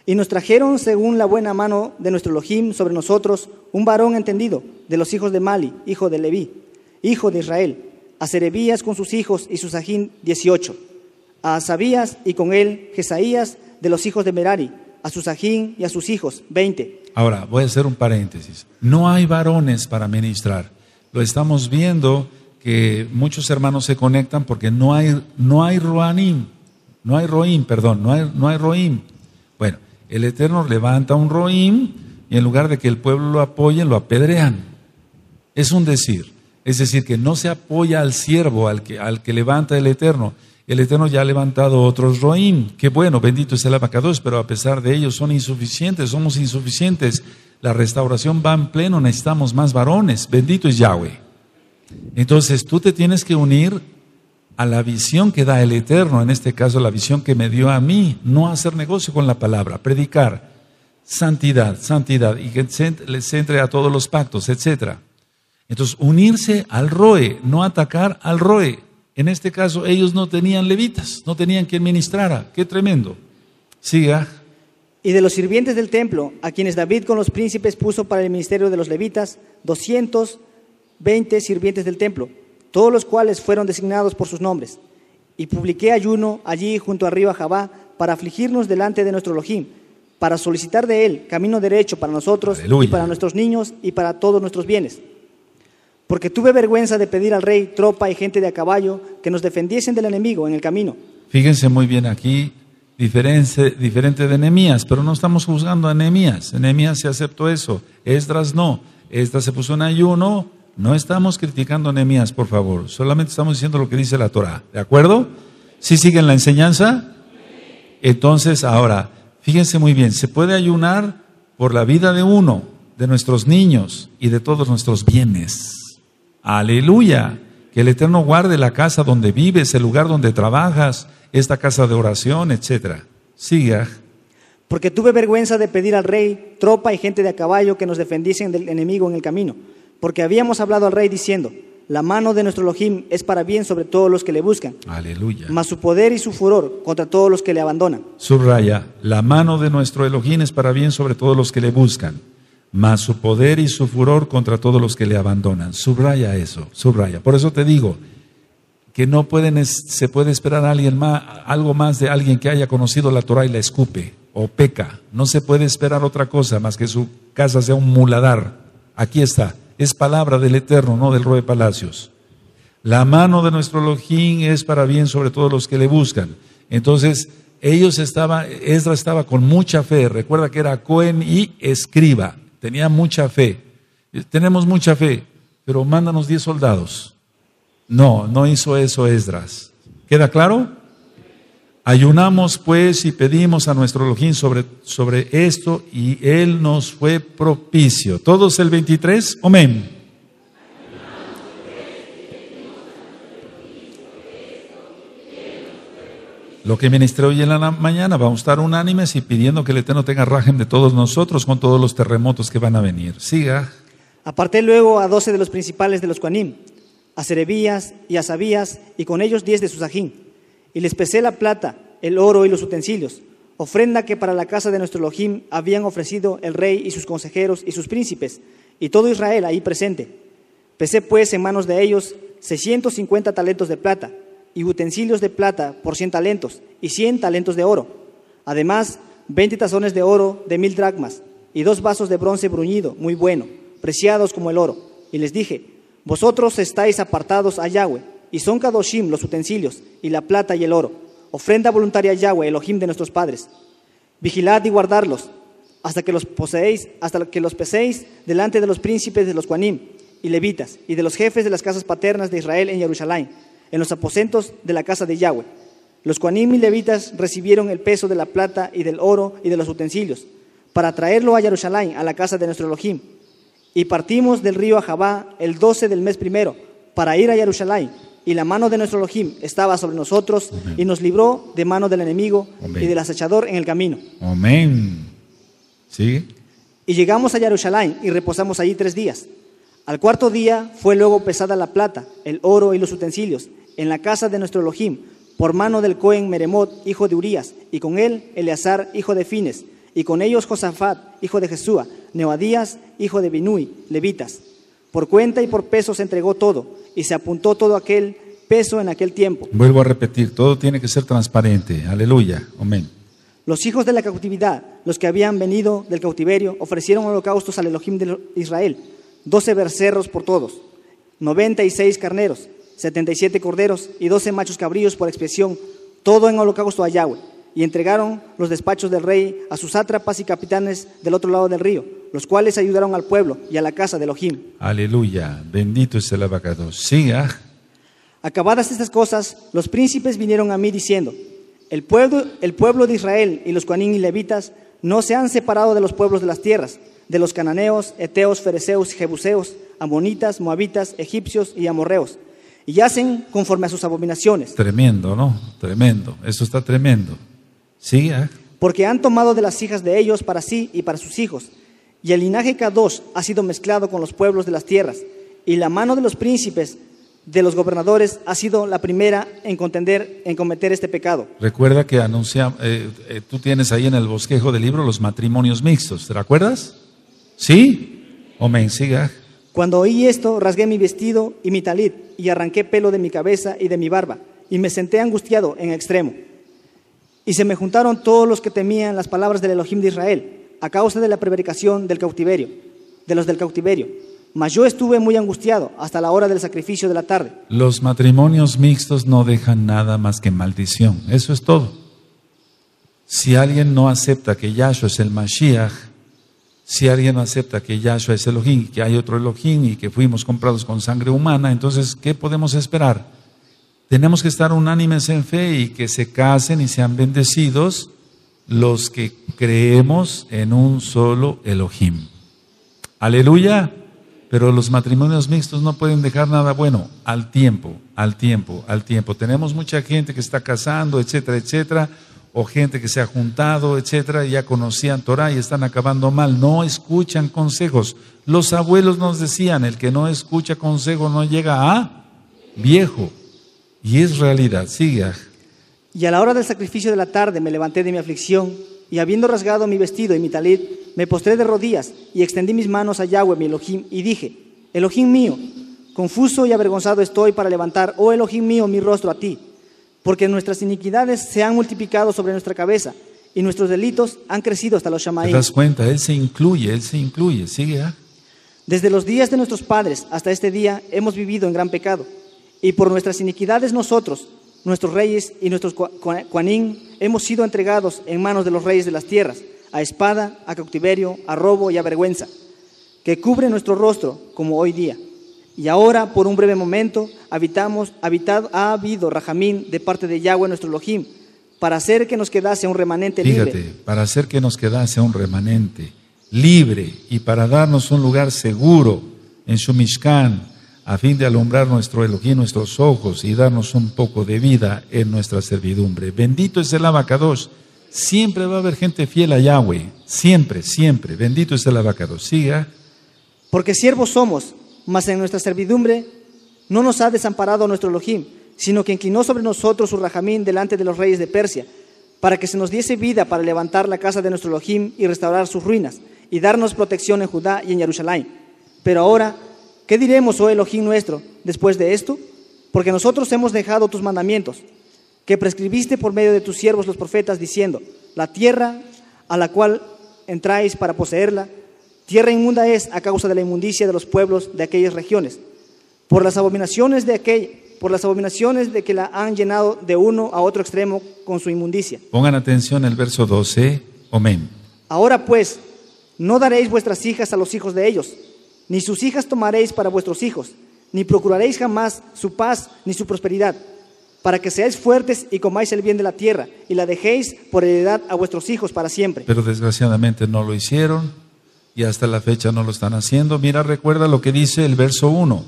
Y nos trajeron, según la buena mano de nuestro Elohim sobre nosotros, un varón entendido de los hijos de Mali, hijo de Leví, hijo de Israel, a Serebías con sus hijos y sus ajín dieciocho, a Asabías y con él Jesaías de los hijos de Merari, a sus ajín y a sus hijos veinte. Ahora, voy a hacer un paréntesis. No hay varones para ministrar. Lo estamos viendo que muchos hermanos se conectan porque no hay, no hay Roanim, no hay Roim, perdón, no hay, no hay Roim. Bueno, el Eterno levanta un Roim y en lugar de que el pueblo lo apoye, lo apedrean. Es un decir. Es decir, que no se apoya al siervo, al que, al que levanta el Eterno. El Eterno ya ha levantado otros Roim. Qué bueno, bendito es el abacados, pero a pesar de ello son insuficientes, somos insuficientes. La restauración va en pleno, necesitamos más varones. Bendito es Yahweh. Entonces tú te tienes que unir a la visión que da el Eterno, en este caso la visión que me dio a mí, no hacer negocio con la palabra, predicar santidad, santidad, y que les entre a todos los pactos, etcétera. Entonces, unirse al roe, no atacar al roe. En este caso, ellos no tenían levitas, no tenían quien ministrara. Qué tremendo. Siga. Y de los sirvientes del templo, a quienes David con los príncipes puso para el ministerio de los levitas, 220 sirvientes del templo, todos los cuales fueron designados por sus nombres. Y publiqué ayuno allí junto a río Jabá para afligirnos delante de nuestro Elohim, para solicitar de él camino derecho para nosotros Aleluya. y para nuestros niños y para todos nuestros bienes. Porque tuve vergüenza de pedir al rey tropa y gente de a caballo que nos defendiesen del enemigo en el camino. Fíjense muy bien aquí, diferente, diferente de Nehemías, pero no estamos juzgando a Nehemías. Nehemías se aceptó eso, Esdras no. Esdras se puso en ayuno. No estamos criticando a por favor. Solamente estamos diciendo lo que dice la Torah. ¿De acuerdo? ¿Sí siguen la enseñanza? Entonces, ahora, fíjense muy bien, se puede ayunar por la vida de uno, de nuestros niños y de todos nuestros bienes. Aleluya. Que el Eterno guarde la casa donde vives, el lugar donde trabajas, esta casa de oración, etcétera. Siga. Porque tuve vergüenza de pedir al rey tropa y gente de a caballo que nos defendiesen del enemigo en el camino. Porque habíamos hablado al rey diciendo, La mano de nuestro Elohim es para bien sobre todos los que le buscan, Aleluya. mas su poder y su furor contra todos los que le abandonan. Subraya, la mano de nuestro Elohim es para bien sobre todos los que le buscan, mas su poder y su furor contra todos los que le abandonan. Subraya eso, subraya. Por eso te digo que no pueden, se puede esperar a alguien más, algo más de alguien que haya conocido la Torah y la escupe o peca. No se puede esperar otra cosa más que su casa sea un muladar. Aquí está, es palabra del Eterno, no del Rey de Palacios. La mano de nuestro Elohim es para bien sobre todos los que le buscan. Entonces, ellos estaban, Esdra estaba con mucha fe. Recuerda que era Cohen y escriba. Tenía mucha fe. Tenemos mucha fe, pero mándanos 10 soldados. No, no hizo eso Esdras. ¿Queda claro? Ayunamos pues y pedimos a nuestro Elohim sobre, sobre esto y él nos fue propicio. ¿Todos el 23? Amén. Lo que ministré hoy en la mañana, vamos a estar unánimes y pidiendo que el Eterno tenga rajem de todos nosotros con todos los terremotos que van a venir. Siga. Aparté luego a doce de los principales de los Cuanim, a Serebías y a Sabías, y con ellos diez de Susajín. Y les pesé la plata, el oro y los utensilios, ofrenda que para la casa de nuestro Elohim habían ofrecido el rey y sus consejeros y sus príncipes, y todo Israel ahí presente. Pesé pues en manos de ellos 650 talentos de plata, y utensilios de plata por 100 talentos, y 100 talentos de oro. Además, 20 tazones de oro de mil dracmas, y dos vasos de bronce bruñido, muy bueno, preciados como el oro. Y les dije, vosotros estáis apartados a Yahweh, y son Kadoshim los utensilios, y la plata y el oro, ofrenda voluntaria a Yahweh, Elohim de nuestros padres. Vigilad y guardarlos, hasta que los poseéis, hasta que los peséis delante de los príncipes de los Cuanim y levitas, y de los jefes de las casas paternas de Israel en Jerusalén, en los aposentos de la casa de Yahweh. Los Cuanim y levitas recibieron el peso de la plata y del oro y de los utensilios, para traerlo a Jerusalén, a la casa de nuestro Elohim. Y partimos del río Ahabá el 12 del mes primero, para ir a Jerusalén. Y la mano de nuestro Elohim estaba sobre nosotros y nos libró de mano del enemigo Amén. y del acechador en el camino. Amén. ¿Sigue? Y llegamos a Jerusalén y reposamos allí tres días. Al cuarto día fue luego pesada la plata, el oro y los utensilios en la casa de nuestro Elohim, por mano del Cohen Meremot, hijo de Urías, y con él Eleazar, hijo de Fines, y con ellos Josafat, hijo de Jesúa, Neodías, hijo de Binui, levitas. Por cuenta y por peso se entregó todo, y se apuntó todo aquel peso en aquel tiempo. Vuelvo a repetir, todo tiene que ser transparente. Aleluya. Amén. Los hijos de la cautividad, los que habían venido del cautiverio, ofrecieron holocaustos al Elohim de Israel, doce becerros por todos, noventa y seis carneros, setenta y siete corderos y doce machos cabríos por expiación, todo en holocausto a Yahweh. Y entregaron los despachos del rey a sus sátrapas y capitanes del otro lado del río, los cuales ayudaron al pueblo y a la casa de Elohim. Aleluya. Bendito es el abacado. Siga. Acabadas estas cosas, los príncipes vinieron a mí diciendo, el pueblo, el pueblo de Israel y los cuanín y levitas no se han separado de los pueblos de las tierras, de los cananeos, eteos, fereceos, jebuseos, amonitas, moabitas, egipcios y amorreos, y hacen conforme a sus abominaciones, Tremendo, ¿no? Tremendo. Eso está tremendo. Siga. porque han tomado de las hijas de ellos para sí y para sus hijos, y el linaje Kadosh ha sido mezclado con los pueblos de las tierras, y la mano de los príncipes de los gobernadores ha sido la primera en contender, en cometer este pecado. Recuerda que anuncia, eh, eh, tú tienes ahí en el bosquejo del libro los matrimonios mixtos. ¿Te recuerdas? ¿Sí? Amén. Siga. Cuando oí esto, rasgué mi vestido y mi talit, y arranqué pelo de mi cabeza y de mi barba, y me senté angustiado en extremo. Y se me juntaron todos los que temían las palabras del Elohim de Israel, a causa de la prevaricación del cautiverio, de los del cautiverio. Mas yo estuve muy angustiado hasta la hora del sacrificio de la tarde. Los matrimonios mixtos no dejan nada más que maldición. Eso es todo. Si alguien no acepta que Yahshua es el Mashiach, si alguien acepta que Yahshua es Elohim, que hay otro Elohim y que fuimos comprados con sangre humana, entonces, ¿qué podemos esperar? Tenemos que estar unánimes en fe y que se casen y sean bendecidos los que creemos en un solo Elohim. Aleluya. Pero los matrimonios mixtos no pueden dejar nada bueno al tiempo, al tiempo, al tiempo. Tenemos mucha gente que está casando, etcétera, etcétera. O gente que se ha juntado, etcétera, y ya conocían Torah y están acabando mal. No escuchan consejos. Los abuelos nos decían, el que no escucha consejos no llega a viejo. Y es realidad. Sigue. Y a la hora del sacrificio de la tarde me levanté de mi aflicción y habiendo rasgado mi vestido y mi talit, me postré de rodillas y extendí mis manos a Yahweh, mi Elohim, y dije, Elohim mío, confuso y avergonzado estoy para levantar, oh Elohim mío, mi rostro a ti, porque nuestras iniquidades se han multiplicado sobre nuestra cabeza y nuestros delitos han crecido hasta los ¿Te Shamaim. das cuenta? Él se incluye, él se incluye. Sigue. ¿ah? Desde los días de nuestros padres hasta este día hemos vivido en gran pecado. Y por nuestras iniquidades nosotros, nuestros reyes y nuestros cua- cua- cuanín, hemos sido entregados en manos de los reyes de las tierras, a espada, a cautiverio, a robo y a vergüenza, que cubre nuestro rostro como hoy día. Y ahora, por un breve momento, habitamos, habitado, ha habido Rajamín de parte de Yahweh nuestro Elohim, para hacer que nos quedase un remanente Fíjate, libre. para hacer que nos quedase un remanente libre y para darnos un lugar seguro en su Mishkan, a fin de alumbrar nuestro Elohim, nuestros ojos y darnos un poco de vida en nuestra servidumbre. Bendito es el abacados. Siempre va a haber gente fiel a Yahweh. Siempre, siempre. Bendito es el abacados. Siga. Porque siervos somos, mas en nuestra servidumbre no nos ha desamparado nuestro Elohim, sino que inclinó sobre nosotros su rajamín delante de los reyes de Persia, para que se nos diese vida para levantar la casa de nuestro Elohim y restaurar sus ruinas, y darnos protección en Judá y en Jerusalén. Pero ahora, ¿qué diremos, oh Elohim nuestro, después de esto? Porque nosotros hemos dejado tus mandamientos, que prescribiste por medio de tus siervos los profetas, diciendo, la tierra a la cual entráis para poseerla, tierra inmunda es a causa de la inmundicia de los pueblos de aquellas regiones, por las abominaciones de aquel, por las abominaciones de que la han llenado de uno a otro extremo con su inmundicia. Pongan atención el verso 12. Amén. Ahora pues, no daréis vuestras hijas a los hijos de ellos, ni sus hijas tomaréis para vuestros hijos, ni procuraréis jamás su paz ni su prosperidad, para que seáis fuertes y comáis el bien de la tierra, y la dejéis por heredad a vuestros hijos para siempre. Pero desgraciadamente no lo hicieron y hasta la fecha no lo están haciendo. Mira, recuerda lo que dice el verso 1.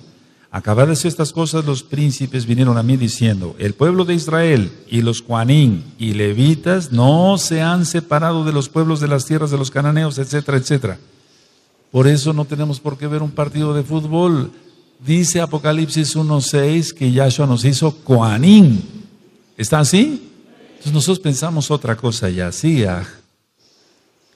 Acabadas estas cosas, los príncipes vinieron a mí diciendo, el pueblo de Israel y los Juanín y levitas no se han separado de los pueblos de las tierras de los cananeos, etcétera, etcétera. Por eso no tenemos por qué ver un partido de fútbol. Dice Apocalipsis 1.6 que Yahshua nos hizo Juanín. ¿Está así? Entonces nosotros pensamos otra cosa ya, sí, ah.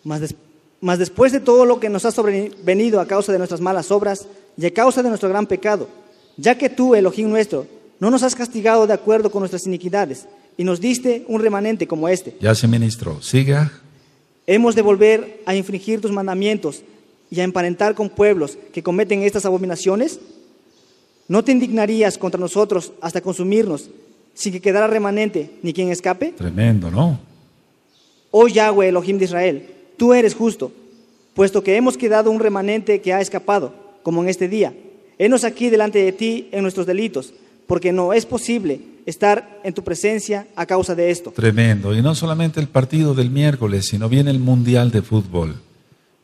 Mas, des- mas después de todo lo que nos ha sobrevenido a causa de nuestras malas obras y a causa de nuestro gran pecado, ya que tú, Elohim nuestro, no nos has castigado de acuerdo con nuestras iniquidades y nos diste un remanente como este, ya se ministró. Siga. hemos de volver a infringir tus mandamientos y a emparentar con pueblos que cometen estas abominaciones? ¿No te indignarías contra nosotros hasta consumirnos sin que quedara remanente ni quien escape? Tremendo, ¿no? Oh Yahweh Elohim de Israel, tú eres justo, puesto que hemos quedado un remanente que ha escapado, como en este día. Henos aquí delante de ti en nuestros delitos, porque no es posible estar en tu presencia a causa de esto. Tremendo. Y no solamente el partido del miércoles, sino viene el Mundial de Fútbol.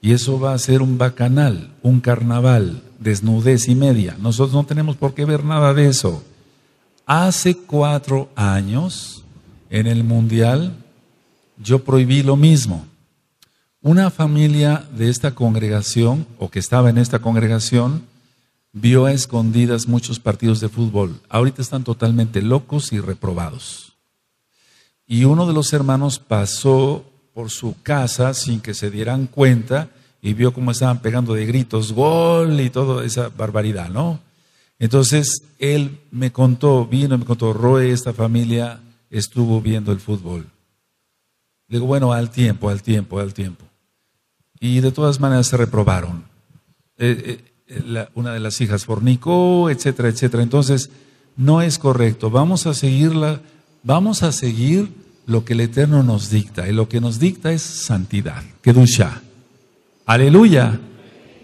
Y eso va a ser un bacanal, un carnaval, desnudez y media. Nosotros no tenemos por qué ver nada de eso. Hace cuatro años, en el Mundial, yo prohibí lo mismo. Una familia de esta congregación, o que estaba en esta congregación, vio a escondidas muchos partidos de fútbol. Ahorita están totalmente locos y reprobados. Y uno de los hermanos pasó por su casa sin que se dieran cuenta y vio cómo estaban pegando de gritos, gol y toda esa barbaridad, ¿no? Entonces él me contó, vino y me contó, Roe, esta familia estuvo viendo el fútbol. Digo, bueno, al tiempo, al tiempo, al tiempo. Y de todas maneras se reprobaron. Eh, eh, la- una de las hijas fornicó, etcétera, etcétera. Entonces, no es correcto. Vamos a seguirla, vamos a seguir lo que el Eterno nos dicta. Y lo que nos dicta es santidad, kedusha. Aleluya,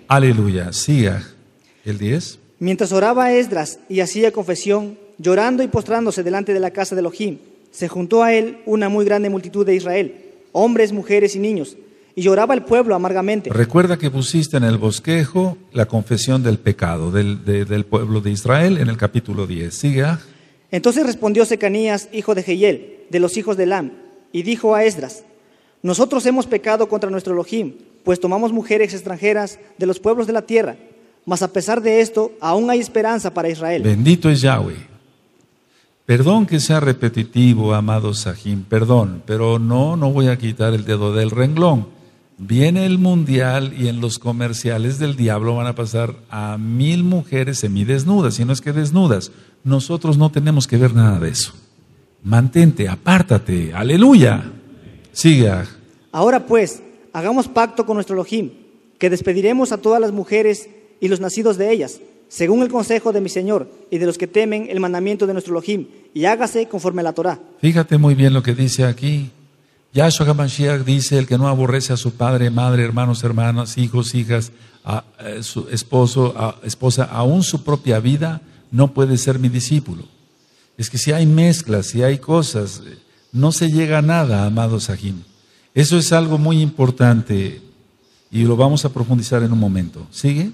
aleluya. Siga el 10. Mientras oraba Esdras y hacía confesión, llorando y postrándose delante de la casa de Elohim, se juntó a él una muy grande multitud de Israel, hombres, mujeres y niños, y lloraba el pueblo amargamente. Recuerda que pusiste en el bosquejo la confesión del pecado del, de- del pueblo de Israel en el capítulo 10. Siga. Entonces respondió Secanías, hijo de Jehiel, de los hijos de Elam, y dijo a Esdras, nosotros hemos pecado contra nuestro Elohim, pues tomamos mujeres extranjeras de los pueblos de la tierra, mas a pesar de esto, aún hay esperanza para Israel. Bendito es Yahweh. Perdón que sea repetitivo, amado Sahim, perdón, pero no, no voy a quitar el dedo del renglón. Viene el mundial y en los comerciales del diablo van a pasar a mil mujeres semidesnudas, si no es que desnudas. Nosotros no tenemos que ver nada de eso. Mantente, apártate, aleluya. Siga. Ahora pues, hagamos pacto con nuestro Elohim, que despediremos a todas las mujeres y los nacidos de ellas, según el consejo de mi Señor y de los que temen el mandamiento de nuestro Elohim, y hágase conforme a la Torah. Fíjate muy bien lo que dice aquí. Yahshua HaMashiach dice, el que no aborrece a su padre, madre, hermanos, hermanas, hijos, hijas, a, a su esposo, esposa, aún su propia vida, no puede ser mi discípulo. Es que si hay mezclas, si hay cosas, no se llega a nada, amado Sahim. Eso es algo muy importante y lo vamos a profundizar en un momento. ¿Sigue?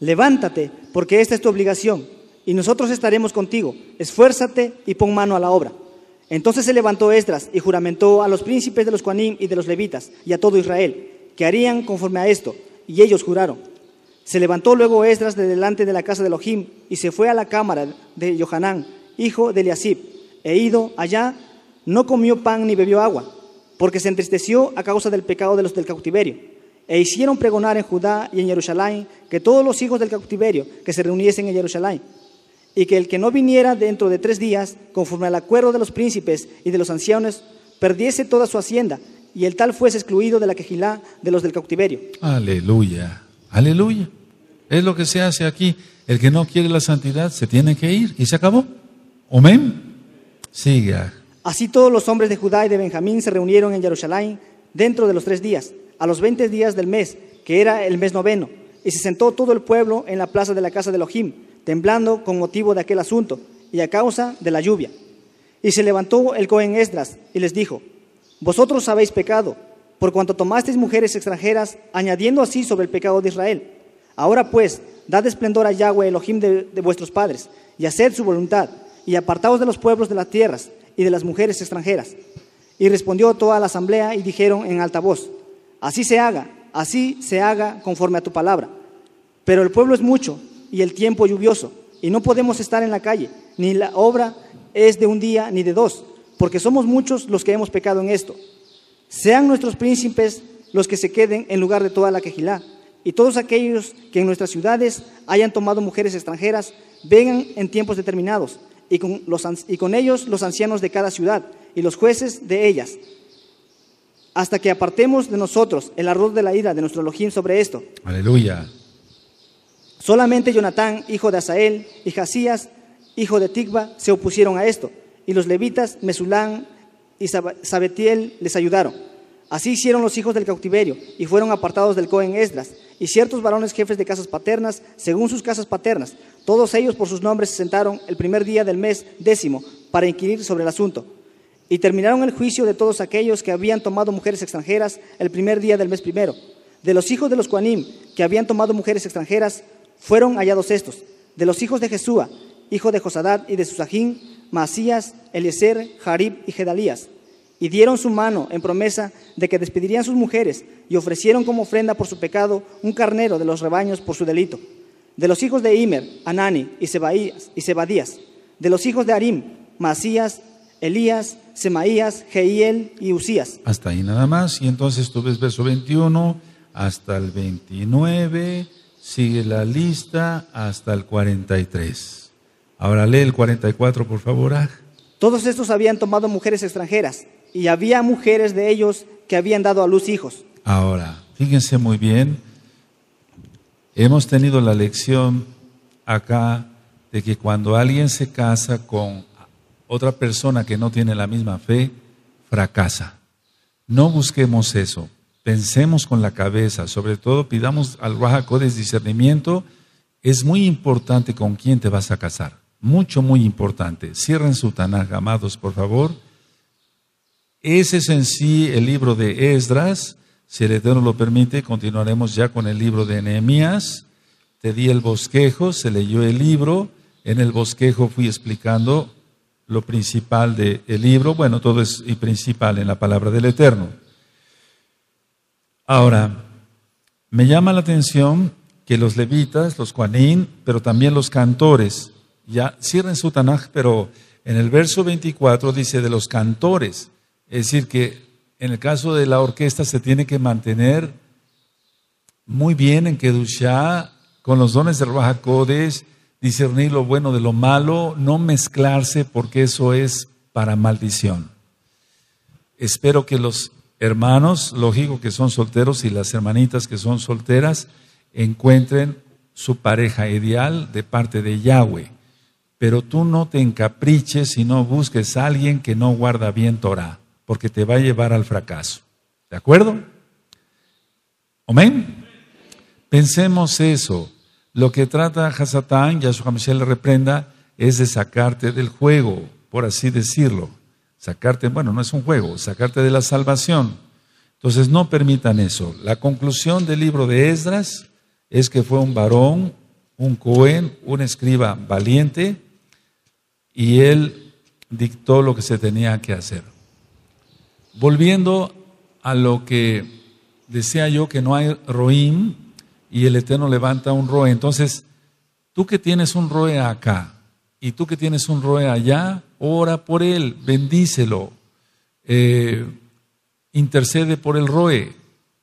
Levántate, porque esta es tu obligación, y nosotros estaremos contigo. Esfuérzate y pon mano a la obra. Entonces se levantó Esdras y juramentó a los príncipes de los Cuanim y de los levitas y a todo Israel, que harían conforme a esto, y ellos juraron. Se levantó luego Esdras de delante de la casa de Elohim y se fue a la cámara de Johanán, hijo de Eliasib, e ido allá, no comió pan ni bebió agua, porque se entristeció a causa del pecado de los del cautiverio. E hicieron pregonar en Judá y en Jerusalén que todos los hijos del cautiverio que se reuniesen en Jerusalén, y que el que no viniera dentro de tres días, conforme al acuerdo de los príncipes y de los ancianos, perdiese toda su hacienda, y el tal fuese excluido de la quejilá de los del cautiverio. Aleluya, aleluya. Es lo que se hace aquí. El que no quiere la santidad se tiene que ir y se acabó. Amén. Siga. Así todos los hombres de Judá y de Benjamín se reunieron en Jerusalén dentro de los tres días, a los veinte días del mes, que era el mes noveno, y se sentó todo el pueblo en la plaza de la casa de Elohim, temblando con motivo de aquel asunto y a causa de la lluvia. Y se levantó el Cohen Esdras y les dijo, Vosotros habéis pecado, por cuanto tomasteis mujeres extranjeras, añadiendo así sobre el pecado de Israel. Ahora pues, dad esplendor a Yahweh Elohim de, de vuestros padres, y haced su voluntad, y apartaos de los pueblos de las tierras y de las mujeres extranjeras. Y respondió toda la asamblea y dijeron en alta voz, Así se haga, así se haga conforme a tu palabra. Pero el pueblo es mucho y el tiempo lluvioso, y no podemos estar en la calle, ni la obra es de un día ni de dos, porque somos muchos los que hemos pecado en esto. Sean nuestros príncipes los que se queden en lugar de toda la quejilá, y todos aquellos que en nuestras ciudades hayan tomado mujeres extranjeras, vengan en tiempos determinados, y con, los, y con ellos los ancianos de cada ciudad, y los jueces de ellas, hasta que apartemos de nosotros el arroz de la ira de nuestro Elohim sobre esto. Aleluya. Solamente Jonatán, hijo de Asael, y Jasías, hijo de Tigba, se opusieron a esto, y los levitas, Mesulán y Sab- Sabetiel les ayudaron. Así hicieron los hijos del cautiverio, y fueron apartados del Cohen Esdras, y ciertos varones jefes de casas paternas, según sus casas paternas. Todos ellos por sus nombres se sentaron el primer día del mes décimo para inquirir sobre el asunto. Y terminaron el juicio de todos aquellos que habían tomado mujeres extranjeras el primer día del mes primero. De los hijos de los Cuanim que habían tomado mujeres extranjeras, fueron hallados estos. De los hijos de Jesúa, hijo de Josadad y de Susajín, Masías, Eliezer, Jarib y Gedalías. Y dieron su mano en promesa de que despedirían sus mujeres y ofrecieron como ofrenda por su pecado un carnero de los rebaños por su delito. De los hijos de Imer, Anani y Sebadías. De los hijos de Arim, Masías, Elías, Semaías, Jehiel y Usías. Hasta ahí nada más. Y entonces tú ves verso 21 hasta el 29. Sigue la lista hasta el 43. Ahora lee el 44, por favor. Todos estos habían tomado mujeres extranjeras, y había mujeres de ellos que habían dado a luz hijos. Ahora, fíjense muy bien. Hemos tenido la lección acá de que cuando alguien se casa con otra persona que no tiene la misma fe, fracasa. No busquemos eso. Pensemos con la cabeza, sobre todo pidamos al Raja Codes discernimiento. Es muy importante con quién te vas a casar. Mucho, muy importante. Cierren su Tanaj, amados, por favor. Ese es en sí el libro de Esdras. Si el Eterno lo permite, continuaremos ya con el libro de Nehemías. Te di el bosquejo, se leyó el libro. En el bosquejo fui explicando lo principal del libro. Bueno, todo es y principal en la palabra del Eterno. Ahora, me llama la atención que los levitas, los cuanín, pero también los cantores, ya cierren su Tanaj, pero en el verso 24 dice de los cantores, es decir, que en el caso de la orquesta se tiene que mantener muy bien en Kedushá, con los dones de Ruach discernir lo bueno de lo malo, no mezclarse porque eso es para maldición. Espero que los hermanos, lógico que son solteros y las hermanitas que son solteras, encuentren su pareja ideal de parte de Yahweh. Pero tú no te encapriches y no busques a alguien que no guarda bien Torah, porque te va a llevar al fracaso. ¿De acuerdo? Amén. Pensemos eso. Lo que trata Hasatán, Yahshua Michel le reprenda, es de sacarte del juego, por así decirlo. Sacarte, bueno, no es un juego, sacarte de la salvación. Entonces no permitan eso. La conclusión del libro de Esdras es que fue un varón, un Cohen, un escriba valiente, y él dictó lo que se tenía que hacer. Volviendo a lo que decía yo, que no hay roim, y el Eterno levanta un roe. Entonces, tú que tienes un roe acá y tú que tienes un roe allá, ora por él, bendícelo, eh, intercede por el roe.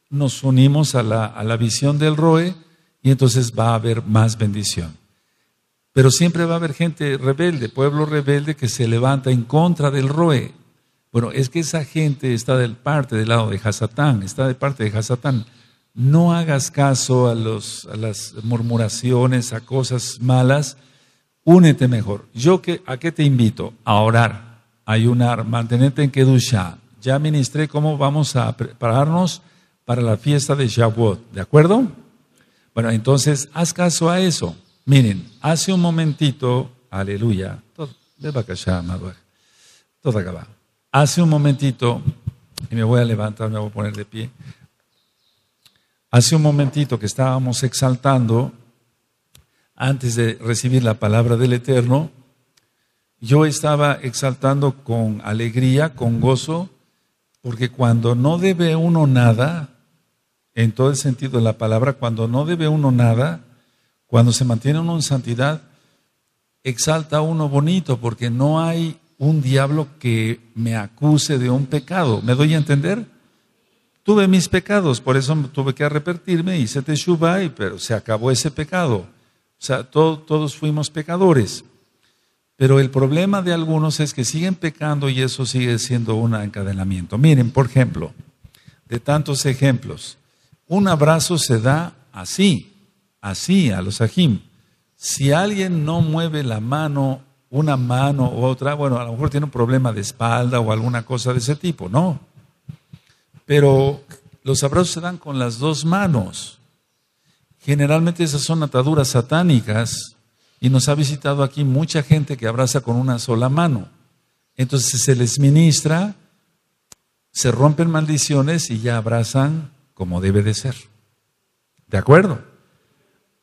Nos unimos a la, a la visión del roe y entonces va a haber más bendición. Pero siempre va a haber gente rebelde, pueblo rebelde que se levanta en contra del roe. Bueno, es que esa gente está del parte del lado de Hasatán, está de parte de Hasatán. No hagas caso a, los, a las murmuraciones, a cosas malas. Únete mejor. Yo que, a qué te invito? A orar, a ayunar, mantenerte en Kedusha. Ya ministré cómo vamos a prepararnos para la fiesta de Shavuot. ¿De acuerdo? Bueno, entonces haz caso a eso. Miren, hace un momentito, aleluya, todo, acaba. Hace un momentito, y me voy a levantar, me voy a poner de pie. Hace un momentito que estábamos exaltando, antes de recibir la palabra del Eterno, yo estaba exaltando con alegría, con gozo, porque cuando no debe uno nada, en todo el sentido de la palabra, cuando no debe uno nada, cuando se mantiene uno en santidad, exalta uno bonito, porque no hay un diablo que me acuse de un pecado. ¿Me doy a entender? Tuve mis pecados, por eso tuve que arrepentirme, hice teshuva, y, pero se acabó ese pecado. Sea, todos fuimos pecadores. Pero el problema de algunos es que siguen pecando y eso sigue siendo un encadenamiento. Miren, por ejemplo, de tantos ejemplos, un abrazo se da así, así a los ajim. Si alguien no mueve la mano, una mano u otra, bueno, a lo mejor tiene un problema de espalda o alguna cosa de ese tipo, no. Pero los abrazos se dan con las dos manos. Generalmente esas son ataduras satánicas y nos ha visitado aquí mucha gente que abraza con una sola mano. Entonces se les ministra, se rompen maldiciones y ya abrazan como debe de ser. ¿De acuerdo?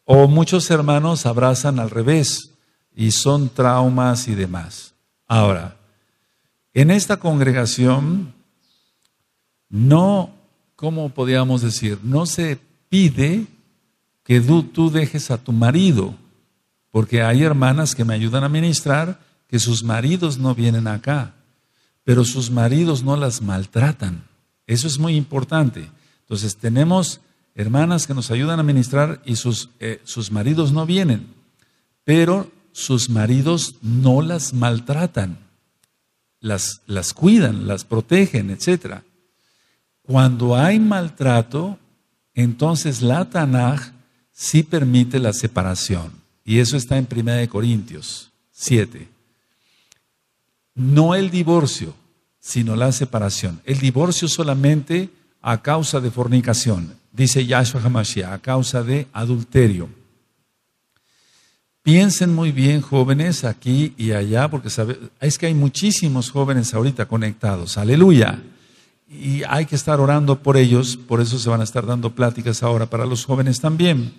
O muchos hermanos abrazan al revés y son traumas y demás. Ahora, en esta congregación no, ¿cómo podríamos decir? No se pide que tú, dejes a tu marido, porque hay hermanas que me ayudan a ministrar que sus maridos no vienen acá, pero sus maridos no las maltratan. Eso es muy importante. Entonces tenemos hermanas que nos ayudan a ministrar y sus, eh, sus maridos no vienen, pero sus maridos no las maltratan, las, las cuidan, las protegen, etcétera. Cuando hay maltrato, entonces la Tanaj sí permite la separación. Y eso está en 1 Corintios 7. No el divorcio, sino la separación. El divorcio solamente a causa de fornicación, dice Yahshua Hamashiach, a causa de adulterio. Piensen muy bien, jóvenes, aquí y allá, porque es que hay muchísimos jóvenes ahorita conectados. Aleluya y hay que estar orando por ellos, por eso se van a estar dando pláticas ahora para los jóvenes también.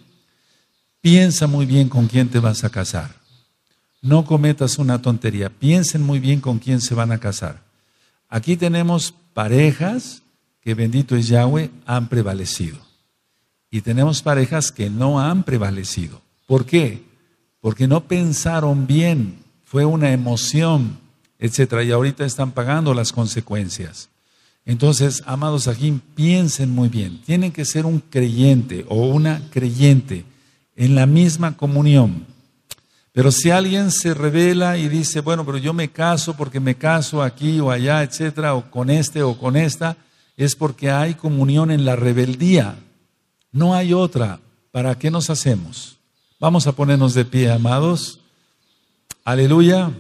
Piensa muy bien con quién te vas a casar. no cometas una tontería. Piensen muy bien con quién se van a casar. Aquí tenemos parejas que, bendito es Yahweh, han prevalecido. Y tenemos parejas que no han prevalecido. ¿Por qué? Porque no pensaron bien, fue una emoción, etc. Y ahorita están pagando las consecuencias. Entonces, amados aquí, piensen muy bien. Tienen que ser un creyente o una creyente en la misma comunión. Pero si alguien se revela y dice, bueno, pero yo me caso porque me caso aquí o allá, etcétera, o con este o con esta, es porque hay comunión en la rebeldía. No hay otra. ¿Para qué nos hacemos? Vamos a ponernos de pie, amados. Aleluya.